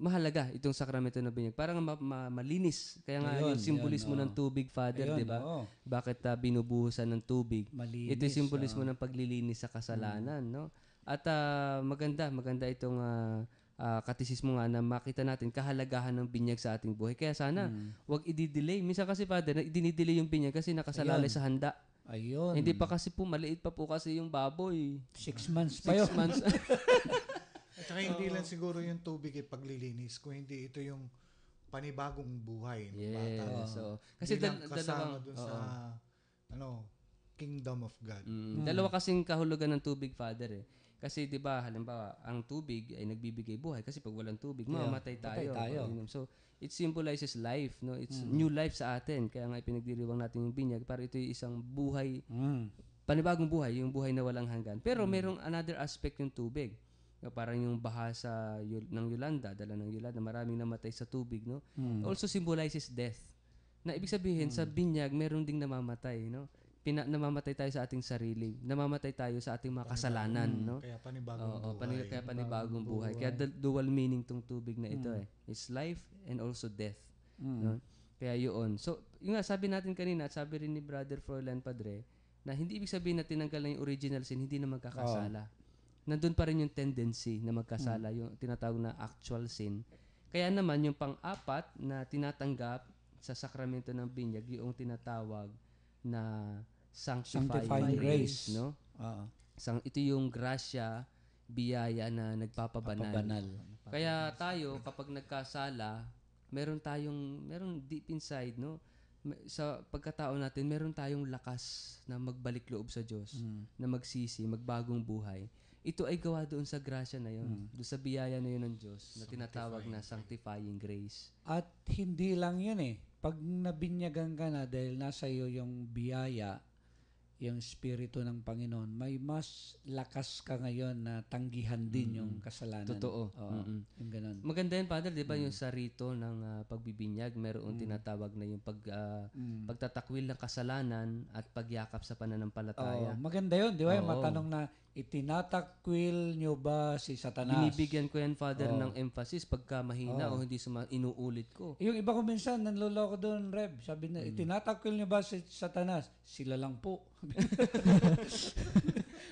mahalaga itong sakramento ng binyag. Parang ma- ma- malinis. Kaya nga Ayun, yung simbolismo yan, ng tubig, Father, 'di ba? oo. Bakit ah, binubuhusan ng tubig? Malinis. Ito yung simbolismo ng paglilinis sa kasalanan, no? At ah, maganda, maganda itong ah, ah, katisismo nga na makita natin kahalagahan ng binyag sa ating buhay. Kaya sana, wag i-delay. Minsan kasi, Father, na- dinidelay yung binyag kasi nakasalalay sa handa. Ayun. Hindi pa kasi po, maliit pa po kasi yung baboy. Six months pa Six yun. months. At saka hindi lang siguro yung tubig ay paglilinis, kung hindi ito yung panibagong buhay ng bata. yes. So, kasi dal- kasama dalawang, dun sa ano, kingdom of God. Mm, Dalawa kasing kahulugan ng tubig, Father eh. Kasi 'di ba, halimbawa, ang tubig ay nagbibigay buhay kasi pag walang tubig, mamamatay tayo. matay tayo. So, it symbolizes life, no? It's new life sa atin. Kaya nga ipinagdiriwang natin yung binyag para ito yung isang buhay, Mm. panibagong buhay, yung buhay na walang hanggan. Pero merong another aspect yung tubig. No, parang yung baha sa Yul- ng Yolanda, dala ng Yolanda, maraming namatay sa tubig, no? Also symbolizes death. Na ibig sabihin sa binyag meron ding namamatay, no? Pina, namamatay tayo sa ating sarili. Namamatay tayo sa ating mga kasalanan, no? Kaya panibagong Oo, buhay. pani- kaya panibagong buhay. Kaya dal- dual meaning tong tubig na ito eh. It's life and also death. No? Kaya yun. So, yung nga sabi natin kanina, at sabi rin ni Brother Froilan Padre, na hindi ibig sabihin na tinanggal na yung original sin, hindi na magkakasala. Nandun pa rin yung tendency na magkasala, yung tinatawag na actual sin. Kaya naman, yung pang-apat na tinatanggap sa sakramento ng binyag, yung tinatawag na sanctifying, Sanctifying grace, grace. no? Sang, ito yung grasya, biyaya na nagpapabanal. Pabanal. Kaya tayo, kapag nagkasala, meron tayong, meron deep inside, no? Sa pagkatao natin, meron tayong lakas na magbalik loob sa Diyos, na magsisi, magbagong buhay. Ito ay gawa doon sa grasya na yun, doon sa biyaya na yun ng Diyos, na tinatawag na sanctifying grace. At hindi lang yun eh. Pag nabinyagan ka na dahil nasa iyo yung biyaya, yung Espiritu ng Panginoon, may mas lakas ka ngayon na tanggihan din yung kasalanan. Totoo. Oo, Mm-mm. Yung ganun. Maganda yun, Father, di ba yung sa rito ng ah, pagbibinyag, meron tinatawag na yung pag, ah, pagtatakwil ng kasalanan at pagyakap sa Oo, pananampalataya. maganda yun, di ba? Yung Oo. matanong na Itinatakwil nyo ba si Satanas? Binibigyan ko yan, Father, Oo. ng emphasis pagka mahina Oo. o hindi suma, inuulit ko. Yung iba ko minsan, nanloloko doon, Reb. Sabi Mm. na, itinatakwil nyo ba si Satanas? Sila lang po.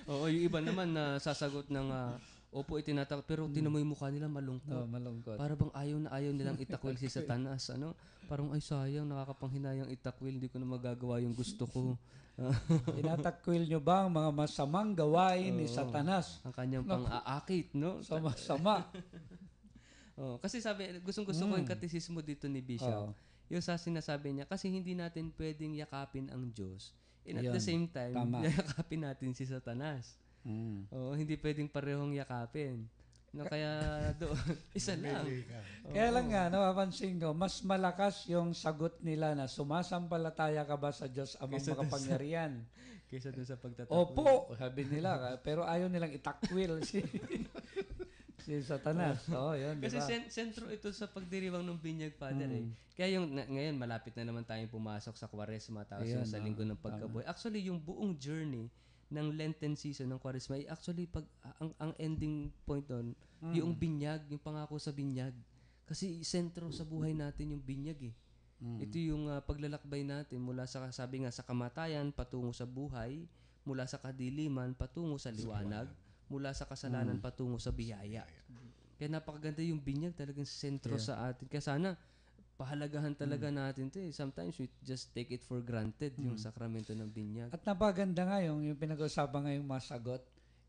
Oo, yung iba naman na sasagot ng, ah, opo, itinatak, pero tinan mo yung mukha nila malungkot. Oh, malungkot. Para bang ayaw na ayaw nilang itakwil si Satanas, ano? Parang ay sayang, nakakapanghinayang itakwil, hindi ko na magagawa yung gusto ko. Tinatakwil nyo ba ang mga masamang gawain ni Satanas? Ang kanyang pang-aakit, no? Sama-sama. Oh, kasi sabi, gustong gusto ko yung katisismo dito ni Bishop. Oo. Yung sa sinasabi niya, kasi hindi natin pwedeng yakapin ang Diyos. And at Yun. the same time, Tama. yakapin natin si Satanas. Mm. Oo, hindi pwedeng parehong yakapin. No, kaya doon, isa lang. Kaya lang nga, napapansin ko, mas malakas yung sagot nila na sumasampalataya ka ba sa Diyos amang Kaysa dun sa- makapangyarihan? Kaysa dun sa pagtatakwil. Opo, sabi nila. Pero ayaw nilang itakwil si, si Satanas. Oo, yun, di Kasi ba? sen- sentro ito sa pagdiriwang ng binyag, Father. Eh. Kaya yung, na- ngayon, malapit na naman tayong pumasok sa Kwaresma, tapos sa oh, linggo ng pagkabuhay. Actually, yung buong journey ng Lenten season ng Kwaresma, ay actually, pag, ang, ang ending point doon, yung binyag, yung pangako sa binyag. Kasi sentro sa buhay natin yung binyag eh. Ito yung ah, paglalakbay natin mula sa, sabi nga, sa kamatayan patungo sa buhay, mula sa kadiliman patungo sa liwanag, mula sa kasalanan patungo sa biyaya. Kaya napakaganda yung binyag talagang sentro sa atin. Kaya sana pahalagahan talaga natin 'to eh. Sometimes we just take it for granted yung sakramento ng binyag. At napaganda nga yung, yung pinag-usapan nga yung mga sagot.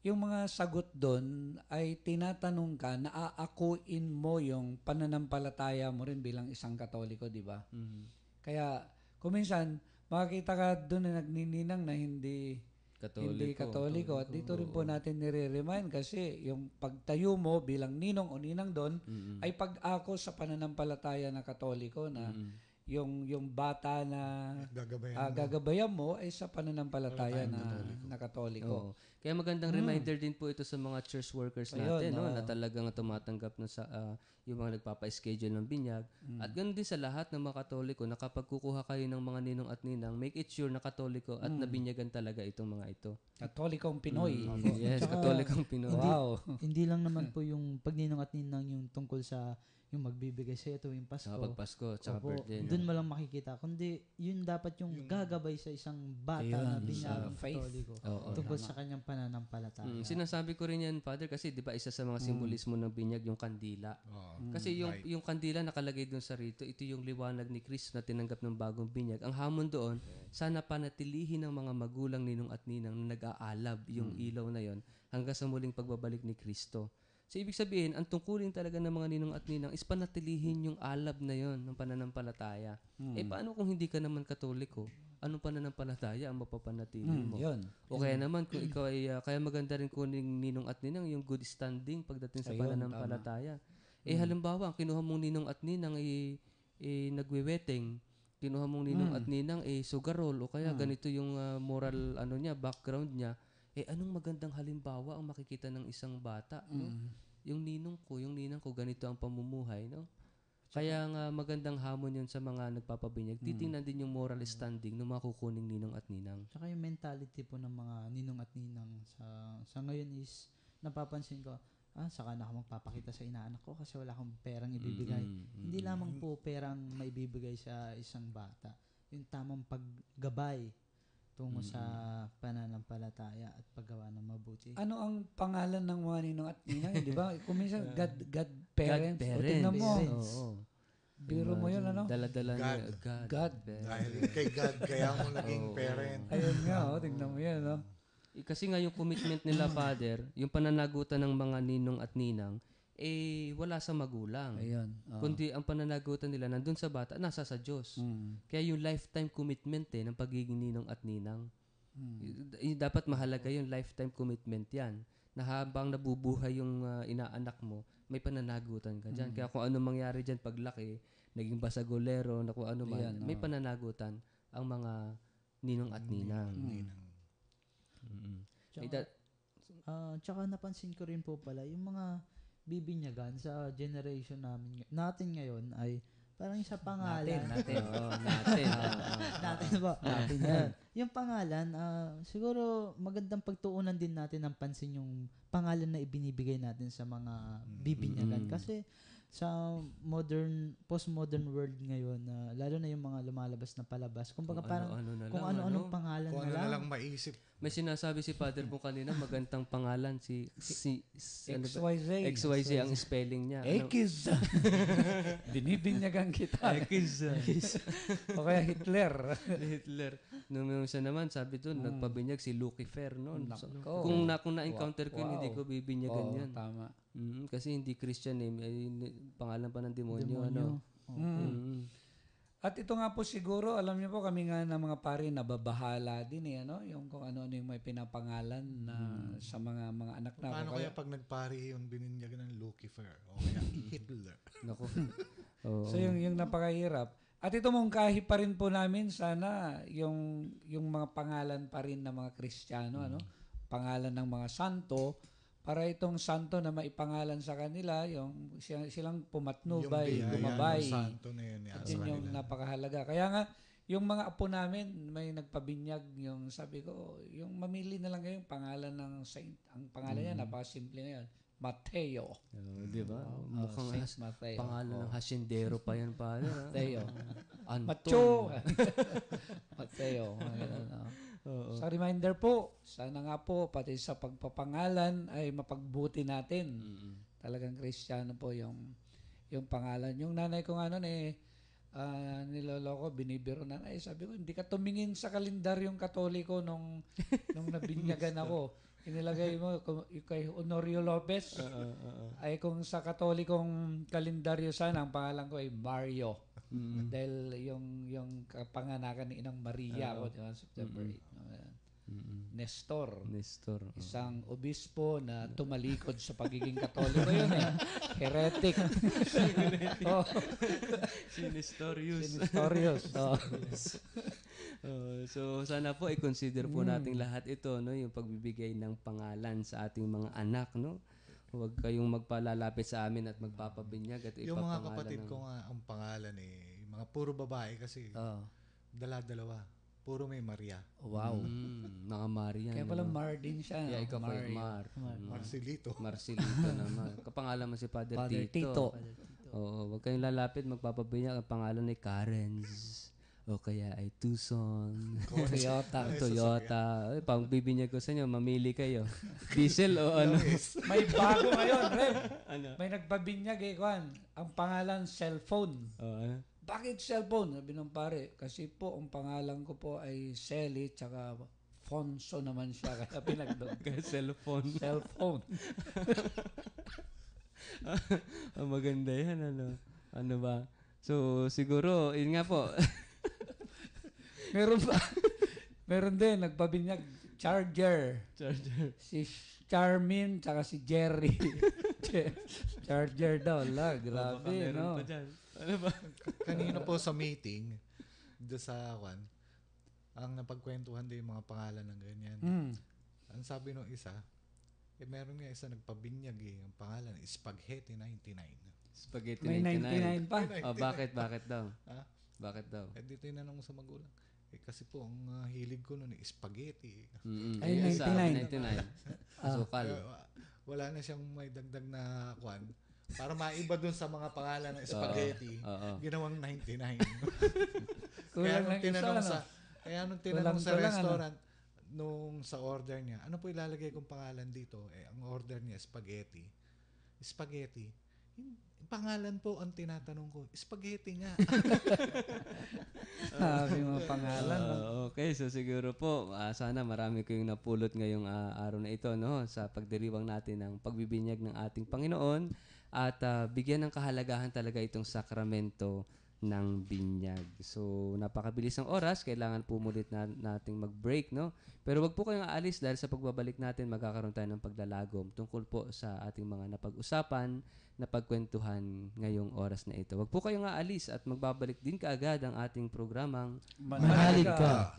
Yung mga sagot doon ay tinatanong ka, naaakuin mo yung pananampalataya mo rin bilang isang katoliko, di ba? Mhm. Kaya, kuminsan, makikita ka doon na nagnininang na hindi Katoliko. hindi katoliko. At dito rin po natin nire-remind kasi yung pagtayo mo bilang ninong o ninang doon Mhm. ay pag-ako sa pananampalataya na katoliko na Mhm. Yung yung bata na Gagabayan ah, mo. gagabayan mo ay sa pananampalataya na, na katoliko. Oo. Kaya magandang reminder din po ito sa mga church workers Ayun, natin no, oo. na talagang tumatanggap na sa ah, yung mga nagpapa-schedule ng binyag. At ganoon din sa lahat ng mga katoliko na kapag kukuha kayo ng mga ninong at ninang, make it sure na katoliko at nabinyagan talaga itong mga ito. Katolikong Pinoy. Mm, yes, katolikong Pinoy. Wow. Hindi lang naman po yung pagninong at ninang yung tungkol sa yung magbibigay sa tuwing Pasko. Sa pagpasko, tsaka Opo, birthday. Doon mo lang makikita. Kundi, yun dapat yung, gagabay sa isang bata na Ayun, binyagang sa faith. katoliko. Oo. tungkol sa kanyang pananampalataya. Mm, sinasabi ko rin yan, Father, kasi di ba isa sa mga simbolismo ng binyag yung kandila. Oo. Kasi yung right. yung kandila nakalagay doon sa rito, ito yung liwanag ni Kristo na tinanggap ng bagong binyag. Ang hamon doon, sana panatilihin ng mga magulang ninong at ninang na nag-aalab yung ilaw na yon hanggang sa muling pagbabalik ni Kristo. So ibig sabihin, ang tungkulin talaga ng mga ninong at ninang is panatilihin yung alab na yon ng pananampalataya. Eh paano kung hindi ka naman katoliko? Anong pananampalataya ang mapapanatili Mm, mo? yun. O kaya naman kung ikaw ay ah, kaya maganda rin kuning ninong at ninang yung good standing pagdating sa Ayun, pananampalataya. Eh halimbawa, ang kinuha mong ninong at ninang ay eh, nagweweteng, kinuha mong ninong at ninang eh sugarol o kaya ganito yung ah, moral ano niya, background niya. Eh anong magandang halimbawa ang makikita ng isang bata, no? Yung ninong ko, yung ninang ko ganito ang pamumuhay, no? Kaya nga magandang hamon yun sa mga nagpapabinyag. Titingnan din yung moral standing ng mga kukuning ninong at ninang. Tsaka yung mentality po ng mga ninong at ninang sa sa ngayon is napapansin ko, ah, saka na ako magpapakita sa inaanak ko kasi wala akong perang ibibigay. Mm, mm, Hindi lamang po perang maibibigay sa isang bata. Yung tamang paggabay tungo sa pananampalataya at paggawa ng mabuti. Ano ang pangalan ng mga ninong at ninang? Di ba? Kung minsan, God, God parents. God O, tingnan mo. parents. Oo. Biro mo yun, ano? Dala-dala niya. God. God. God. parents. Dahil kay God, kaya mo naging parent. Ayun nga, oh, tingnan mo yan, no? Eh, Kasi nga yung commitment nila, Father, yung pananagutan ng mga ninong at ninang, eh, wala sa magulang. Ayun. oh. Kundi ang pananagutan nila nandun sa bata, nasa sa Diyos. Mm. Kaya yung lifetime commitment eh, ng pagiging ninong at ninang. Mm. Dapat mahalaga yung lifetime commitment yan. Na habang nabubuhay yung ah, inaanak mo, may pananagutan ka Mm. dyan. Kaya kung ano mangyari dyan paglaki, naging basagolero, na kung ano man, Ayan, may oo. pananagutan ang mga ninong at ninang. Ninang. Mm. Tsaka, May da- ah, tsaka napansin ko rin po pala, yung mga bibinyagan sa generation namin, natin ngayon ay Parang sa Natin, pangalan. natin. Oo, natin. oo. natin ba? Natin yan. Yung pangalan, ah, siguro magandang pagtuunan din natin ng pansin yung pangalan na ibinibigay natin sa mga bibinyagan. Mm. Kasi sa modern, postmodern world ngayon, na lalo na yung mga lumalabas na palabas, kumbaga Kung parang ano-ano na kung lang, ano-anong ano? pangalan Kung na ano lang. na lang maisip. May sinasabi si Father mo kanina, magandang pangalan si, si, si ano ba? XYZ. XYZ ang spelling niya. Ano? Ekiz. Binibinyagan kita. Ekiz. o kaya Hitler. Hitler. Nung yung isa naman, sabi doon, nagpabinyag si Lucifer noon. So, kung na kung na-encounter ko Wow. hindi ko bibinyagan Oo, yan. tama. Mm, kasi hindi Christian eh. May ni- pangalan pa ng demonyo. Demonyo. Ano? Mm. At ito nga po siguro, alam niyo po kami nga ng mga pari nababahala din eh, ano? Yung kung ano-ano yung may pinapangalan na sa mga mga anak na. Paano Kung kaya pag nagpari yung bininyagan ng Lucifer o kaya Hitler? Nako. So yung yung napakahirap. At ito mungkahi pa rin po namin sana yung yung mga pangalan pa rin ng mga Kristiyano ano, pangalan ng mga santo para itong santo na maipangalan sa kanila, yung silang pumatnubay, biyaya gumabay. ng santo na yun At sa yun yung kanila. napakahalaga. Kaya nga, yung mga apo namin, may nagpabinyag yung sabi ko, yung mamili na lang kayo yung pangalan ng saint. Ang pangalan niya, napakasimple ngayon. Mateo. Oo, di ba? Oh, Mukhang Saint Mateo. pangalan Oh. ng hasyendero pa yan pa. Mateo. Anton. Macho. Mateo. No? Oo. Sa reminder po, sana nga po, pati sa pagpapangalan ay mapagbuti natin. Mm-mm. Talagang kristyano po yung yung pangalan. Yung nanay ko nga noon eh, ah, niloloko, binibiro na, ay sabi ko, hindi ka tumingin sa kalendaryong katoliko nung, nung nabinyagan ako. Inilagay mo kay Honorio Lopez. Oo, oo. ay kung sa katolikong kalendaryo sana, ang pangalan ko ay Mario. Mm-mm. Dahil yung yung kapanganakan ni Inang Maria ko, di ba, September 8. no, ayan. Mm-mm. Nestor. Nestor. oo. Isang obispo na tumalikod sa pagiging katoliko yun eh. Heretic. oh, Si Nestorius. Nestorius. Oh. Oh, so sana po i-consider po nating lahat ito no yung pagbibigay ng pangalan sa ating mga anak no huwag kayong magpalalapit sa amin at magpapabinyag at Yung mga ipapangalan kapatid ng- ko nga, ang pangalan eh, mga puro babae kasi Oh. dala-dalawa. Puro may Maria. Wow. Mm, mga Marian Kaya pala Mar din siya. yeah, no? ikaw po Mario. Mar Mm. Marcelito. Marcelito naman kapangalan mo si Father, Father Tito, Tito. Oo, huwag kayong lalapit magpapabinyag ang pangalan ay Karens o kaya ay Tucson Toyota. Toyota. Ay, pang bibinyag ko sa inyo, mamili kayo. Diesel o ano? May bago ngayon, Rev. ano? May nagpabinyag eh, Kwan. Ang pangalan, cellphone. O, ano? Bakit cellphone? Sabi ng pare, kasi po ang pangalan ko po ay Selly, tsaka Fonso naman siya, kaya pinagdog. Kaya cellphone. cellphone. Ah, maganda yan, ano? Ano ba? So, siguro, yun nga po. Meron pa. Meron din, nagpabinyag, Charger. Charger. Si Charmin, tsaka si Jerry. Charger daw, la, grabe, no? pa dyan. Ano ba? Kanina po sa meeting, do sa kwan, ang napagkwentuhan din yung mga pangalan ng ganyan. Hmm. Ang sabi nung isa, eh meron nga isa nagpabinyag eh, ang pangalan, Spaghetti 99. Spaghetti May 99. 99 pa. Oh, bakit? Bakit daw? Ha? Bakit daw? Eh di tinanong sa magulang, eh kasi po ang ah, hilig ko noon eh, spaghetti. Mm-mm. Ay, isa, 99. 99. Asukal. Eh, wa- wala na siyang may dagdag na kwan. Para maiba dun sa mga pangalan ng spaghetti, Oo. ginawang 99. kaya Kulang nung isa, tinanong ano? sa kaya nung tinanong sa kulang, ano? restaurant nung sa order niya, ano po ilalagay kong pangalan dito? Eh ang order niya spaghetti. Spaghetti. Hin- Pangalan po ang tinatanong ko. Spaghetti nga. Sabi mga pangalan. Ah, okay, so siguro po, ah, sana marami kayong napulot ngayong ah, araw na ito no, sa pagdiriwang natin ng pagbibinyag ng ating Panginoon at ah, bigyan ng kahalagahan talaga itong sakramento ng binyag. So, napakabilis ng oras, kailangan po mulit na, nating mag-break, no? Pero wag po kayong aalis dahil sa pagbabalik natin, magkakaroon tayo ng paglalagom tungkol po sa ating mga napag-usapan, napagkwentuhan ngayong oras na ito. Wag po kayong aalis at magbabalik din kaagad ang ating programang Manalig ka.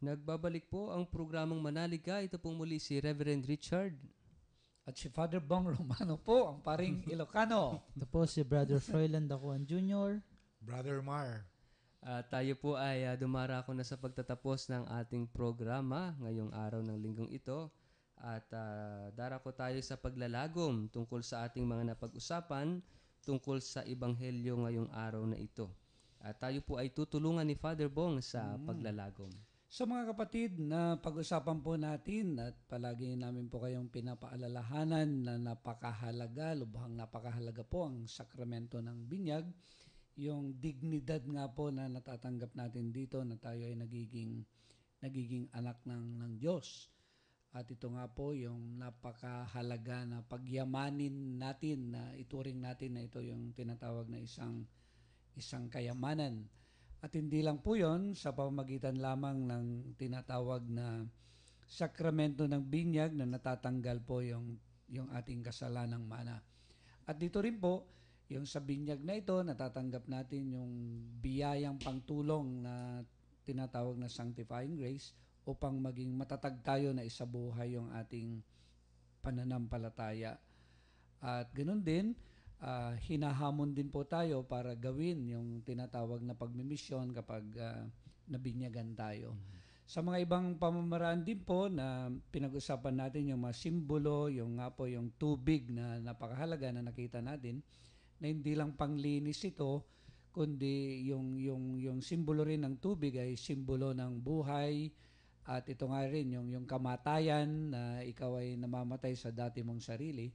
Nagbabalik po ang programang Manaliga. Ito pong muli si Reverend Richard. At si Father Bong Romano po, ang paring Ilocano. Ito po si Brother Froilan Dacuan Jr. Brother Mar, At tayo po ay ah, dumarako na sa pagtatapos ng ating programa ngayong araw ng linggong ito. At ah, darako tayo sa paglalagom tungkol sa ating mga napag-usapan tungkol sa Ebanghelyo ngayong araw na ito. At tayo po ay tutulungan ni Father Bong sa paglalagom. Sa mga kapatid na pag-usapan po natin at palagi namin po kayong pinapaalalahanan na napakahalaga, lubhang napakahalaga po ang sakramento ng binyag, yung dignidad nga po na natatanggap natin dito na tayo ay nagiging nagiging anak ng ng Diyos. At ito nga po yung napakahalaga na pagyamanin natin na ituring natin na ito yung tinatawag na isang isang kayamanan. At hindi lang po yon sa pamamagitan lamang ng tinatawag na sakramento ng binyag na natatanggal po yung, yung ating kasalanang mana. At dito rin po, yung sa binyag na ito, natatanggap natin yung biyayang pangtulong na tinatawag na sanctifying grace upang maging matatag tayo na isabuhay yung ating pananampalataya. At ganoon din, ah, hinahamon din po tayo para gawin yung tinatawag na pagmimisyon kapag ah, nabinyagan tayo. Sa mga ibang pamamaraan din po na pinag-usapan natin yung mga simbolo, yung nga po yung tubig na napakahalaga na nakita natin, na hindi lang panglinis ito, kundi yung, yung, yung simbolo rin ng tubig ay simbolo ng buhay, at ito nga rin yung, yung kamatayan na ikaw ay namamatay sa dati mong sarili,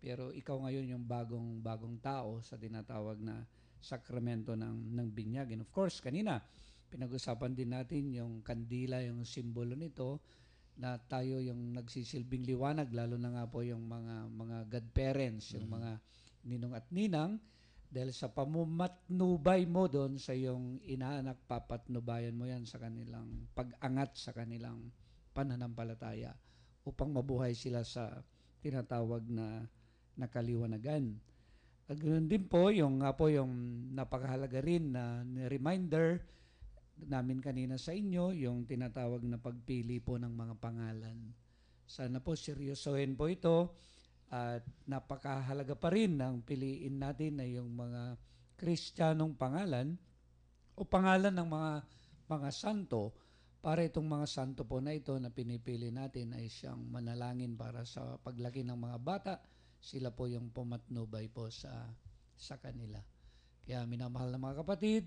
pero ikaw ngayon yung bagong bagong tao sa tinatawag na sakramento ng ng binyag. And of course, kanina pinag-usapan din natin yung kandila, yung simbolo nito na tayo yung nagsisilbing liwanag lalo na nga po yung mga mga godparents, yung mga ninong at ninang dahil sa pamumatnubay mo doon sa yung inaanak, papatnubayan mo yan sa kanilang pag-angat sa kanilang pananampalataya upang mabuhay sila sa tinatawag na nakaliwanagan. At ganoon din po, yung nga po yung napakahalaga rin na reminder namin kanina sa inyo, yung tinatawag na pagpili po ng mga pangalan. Sana po seryosohin po ito at napakahalaga pa rin ng piliin natin na yung mga kristyanong pangalan o pangalan ng mga mga santo para itong mga santo po na ito na pinipili natin ay siyang manalangin para sa paglaki ng mga bata sila po yung pumatnubay po sa sa kanila. Kaya minamahal na mga kapatid,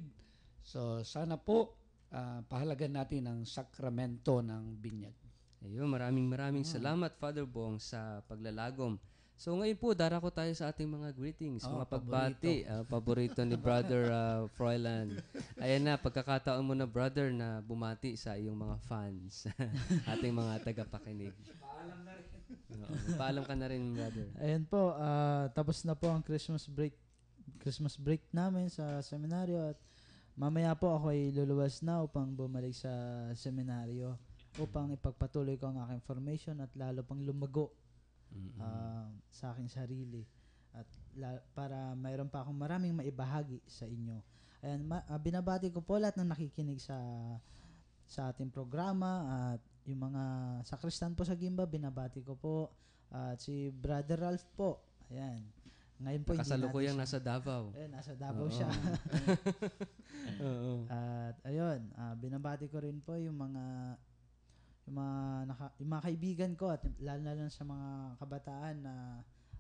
so sana po ah, pahalagan natin ang sakramento ng binyag. Ayun, maraming maraming salamat Father Bong sa paglalagom. So ngayon po, darako tayo sa ating mga greetings, Oh, mga pagbati. Ah, paborito ni Brother ah, Froilan. Ayan na, pagkakataon mo na brother na bumati sa iyong mga fans, ating mga tagapakinig. Paalam na rin. paalam ka na rin, brother. Ayan po, ah, tapos na po ang Christmas break Christmas break namin sa seminaryo at mamaya po ako ay luluwas na upang bumalik sa seminaryo upang ipagpatuloy ko ang aking formation at lalo pang lumago ah, sa aking sarili at la- para mayroon pa akong maraming maibahagi sa inyo. Ayan, ma- ah, binabati ko po lahat ng nakikinig sa sa ating programa at yung mga sakristan po sa Gimba, binabati ko po. At si Brother Ralph po, ayan. Ngayon po, hindi Kasalukuyang natin nasa Davao. Ayan, nasa Davao Oo. siya. Oo. At ayun, ah, binabati ko rin po yung mga yung mga, naka- yung mga kaibigan ko at lalo na lang sa mga kabataan na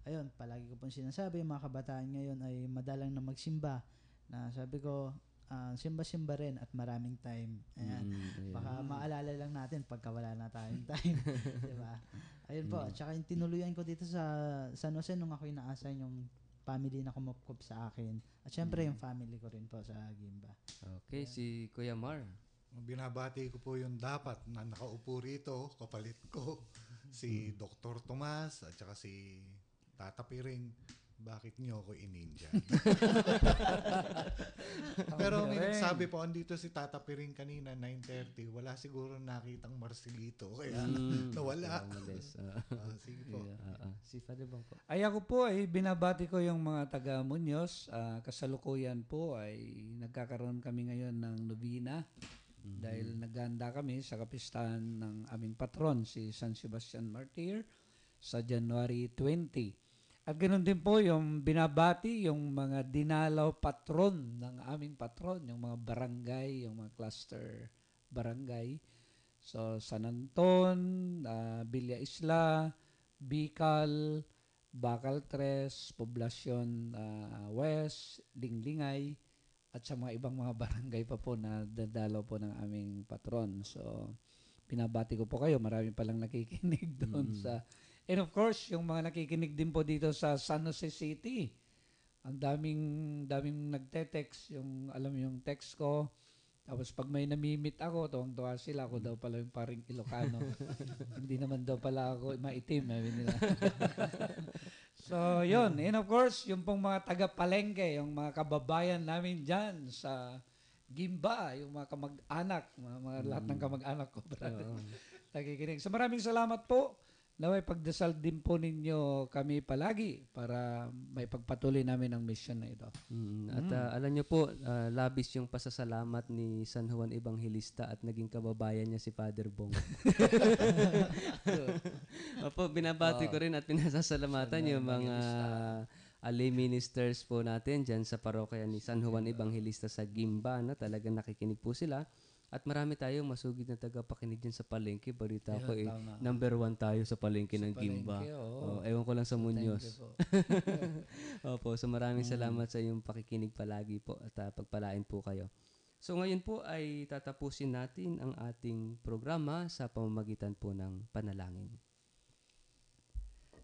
ayun, palagi ko pong sinasabi, yung mga kabataan ngayon ay madalang na magsimba na sabi ko, ah, simba-simba rin at maraming time. Ayan. Mm, ayun. Baka maalala lang natin pagka wala na tayong time. di ba? Ayun po. At saka yung tinuluyan ko dito sa San Jose nung ako inaasign yung family na kumupkup sa akin. At syempre yung family ko rin po sa Gimba. Okay, si Kuya Mar. binabati ko po yung dapat na nakaupo rito, kapalit ko, si Dr. Tomas at saka si Tata Piring. Bakit niyo ako ininja? Pero may nagsabi po, andito si Tata Piring kanina, 9.30. Wala siguro nakitang Marcelito. Kaya Mm, nawala. Ah, sige po. yeah, ah, ah. Si Father Bong po. Ay ako po ay binabati ko yung mga taga Muñoz. Ah, kasalukuyan po ay nagkakaroon kami ngayon ng novena dahil naghanda kami sa kapistahan ng aming patron, si San Sebastian Martir, sa January 20. At ganoon din po yung binabati yung mga dinalaw patron ng aming patron, yung mga barangay, yung mga cluster barangay. So, San Anton, uh, Villa Isla, Bicol, Bacal Tres, Poblacion ah, West, Linglingay, at sa mga ibang mga barangay pa po na dadalaw po ng aming patron. So, pinabati ko po kayo. Marami palang nakikinig doon sa... And of course, yung mga nakikinig din po dito sa San Jose City. Ang daming daming nagte-text, yung alam yung text ko. Tapos pag may namimit ako, tuwang-tuwa sila, ako daw pala yung paring Ilocano. Hindi naman daw pala ako maitim, sabi nila. so, yun. And of course, yung pong mga taga-palengke, yung mga kababayan namin dyan sa Gimba, yung mga kamag-anak, mga, mga lahat ng kamag-anak ko, brother. Nakikinig. So, maraming salamat po. Naway pagdasal din po ninyo kami palagi para may pagpatuloy namin ang mission na ito. Mm, At ah, alam niyo po, ah, labis yung pasasalamat ni San Juan Evangelista at naging kababayan niya si Father Bong. Opo, binabati ko rin at pinasasalamatan yung mga ah, lay ministers po natin dyan sa parokya ni San Juan Evangelista sa Gimba. Na talagang nakikinig po sila. At marami tayong masugid na tagapakinig dyan sa palengke. Balita ko eh, tama. number one tayo sa palengke ng Gimba. palengke, oo. Oh, ewan ko lang sa Munyos. You po. Opo, so maraming salamat sa iyong pakikinig palagi po at ah, pagpalain po kayo. So ngayon po ay tatapusin natin ang ating programa sa pamamagitan po ng panalangin.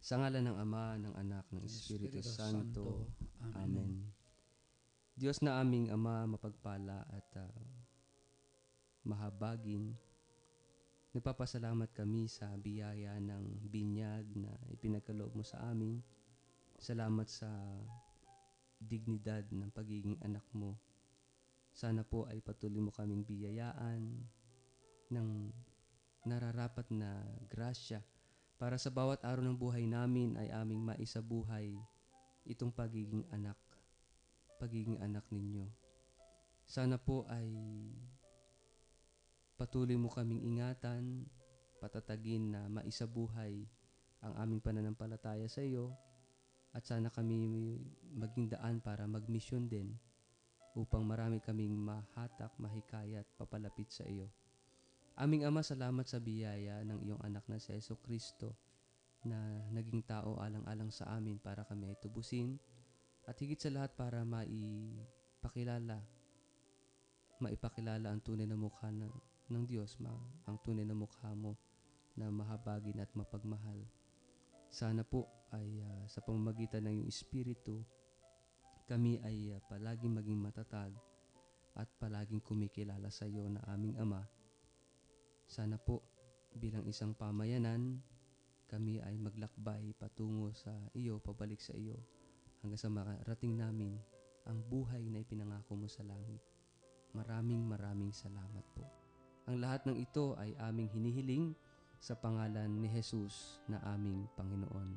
Sa ngalan ng Ama, ng Anak, ng Espiritu, Espiritu Santo. Santo. Amen. Diyos na aming Ama, mapagpala at ah, mahabagin, nagpapasalamat kami sa biyaya ng binyag na ipinagkaloob mo sa amin. Salamat sa dignidad ng pagiging anak mo. Sana po ay patuloy mo kaming biyayaan ng nararapat na grasya para sa bawat araw ng buhay namin ay aming maisabuhay itong pagiging anak, pagiging anak ninyo. Sana po ay patuloy mo kaming ingatan, patatagin na maisabuhay ang aming pananampalataya sa iyo at sana kami maging daan para magmisyon din upang marami kaming mahatak, mahikayat, papalapit sa iyo. Aming Ama, salamat sa biyaya ng iyong anak na si Yeso Kristo na naging tao alang-alang sa amin para kami ay tubusin at higit sa lahat para maipakilala maipakilala ang tunay na mukha na, ng Diyos, ma, ang tunay na mukha mo na mahabagin at mapagmahal. Sana po ay ah, sa pamamagitan ng iyong Espiritu, kami ay ah, palaging maging matatag at palaging kumikilala sa iyo na aming Ama. Sana po bilang isang pamayanan, kami ay maglakbay patungo sa iyo, pabalik sa iyo, hanggang sa makarating namin ang buhay na ipinangako mo sa langit. Maraming maraming salamat po. Ang lahat ng ito ay aming hinihiling sa pangalan ni Jesus na aming Panginoon.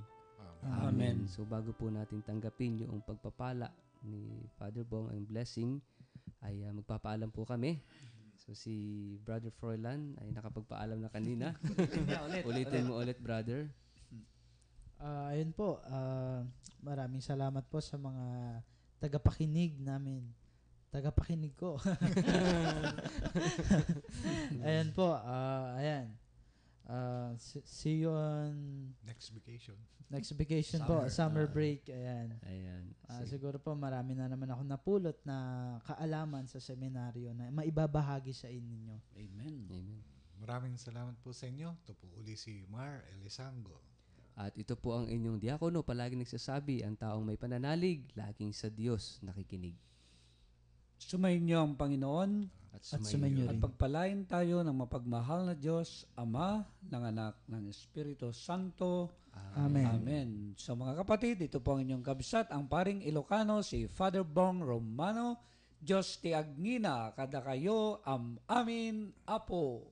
Amen. Amen. So bago po natin tanggapin yung pagpapala ni Father Bong ang blessing, ay ah, magpapaalam po kami. So si Brother Froilan ay nakapagpaalam na kanina. Ulitin mo ulit, brother. Ah, ayun po, ah, maraming salamat po sa mga tagapakinig namin. Tagapakinig ko. ayan po, ah, ayan. Ah, see- you on Next vacation. next vacation po, summer break. Ayan. Ayan. Ah, Sige. siguro po marami na naman ako napulot na kaalaman sa seminaryo na maibabahagi sa inyo. Amen. Amen. Maraming salamat po sa inyo. Ito po uli si Mar Elisango. At ito po ang inyong diakono, palagi nagsasabi, ang taong may pananalig, laging sa Diyos nakikinig. Sumayin niyo ang Panginoon At At sumayin at pagpalain tayo ng mapagmahal na Diyos, Ama, ng Anak, ng Espiritu Santo. Amen. Amen. So mga kapatid, ito po ang inyong kabisat, ang paring Ilocano, si Father Bong Romano. Diyos ti Agnina, kada kayo, am amin, apo.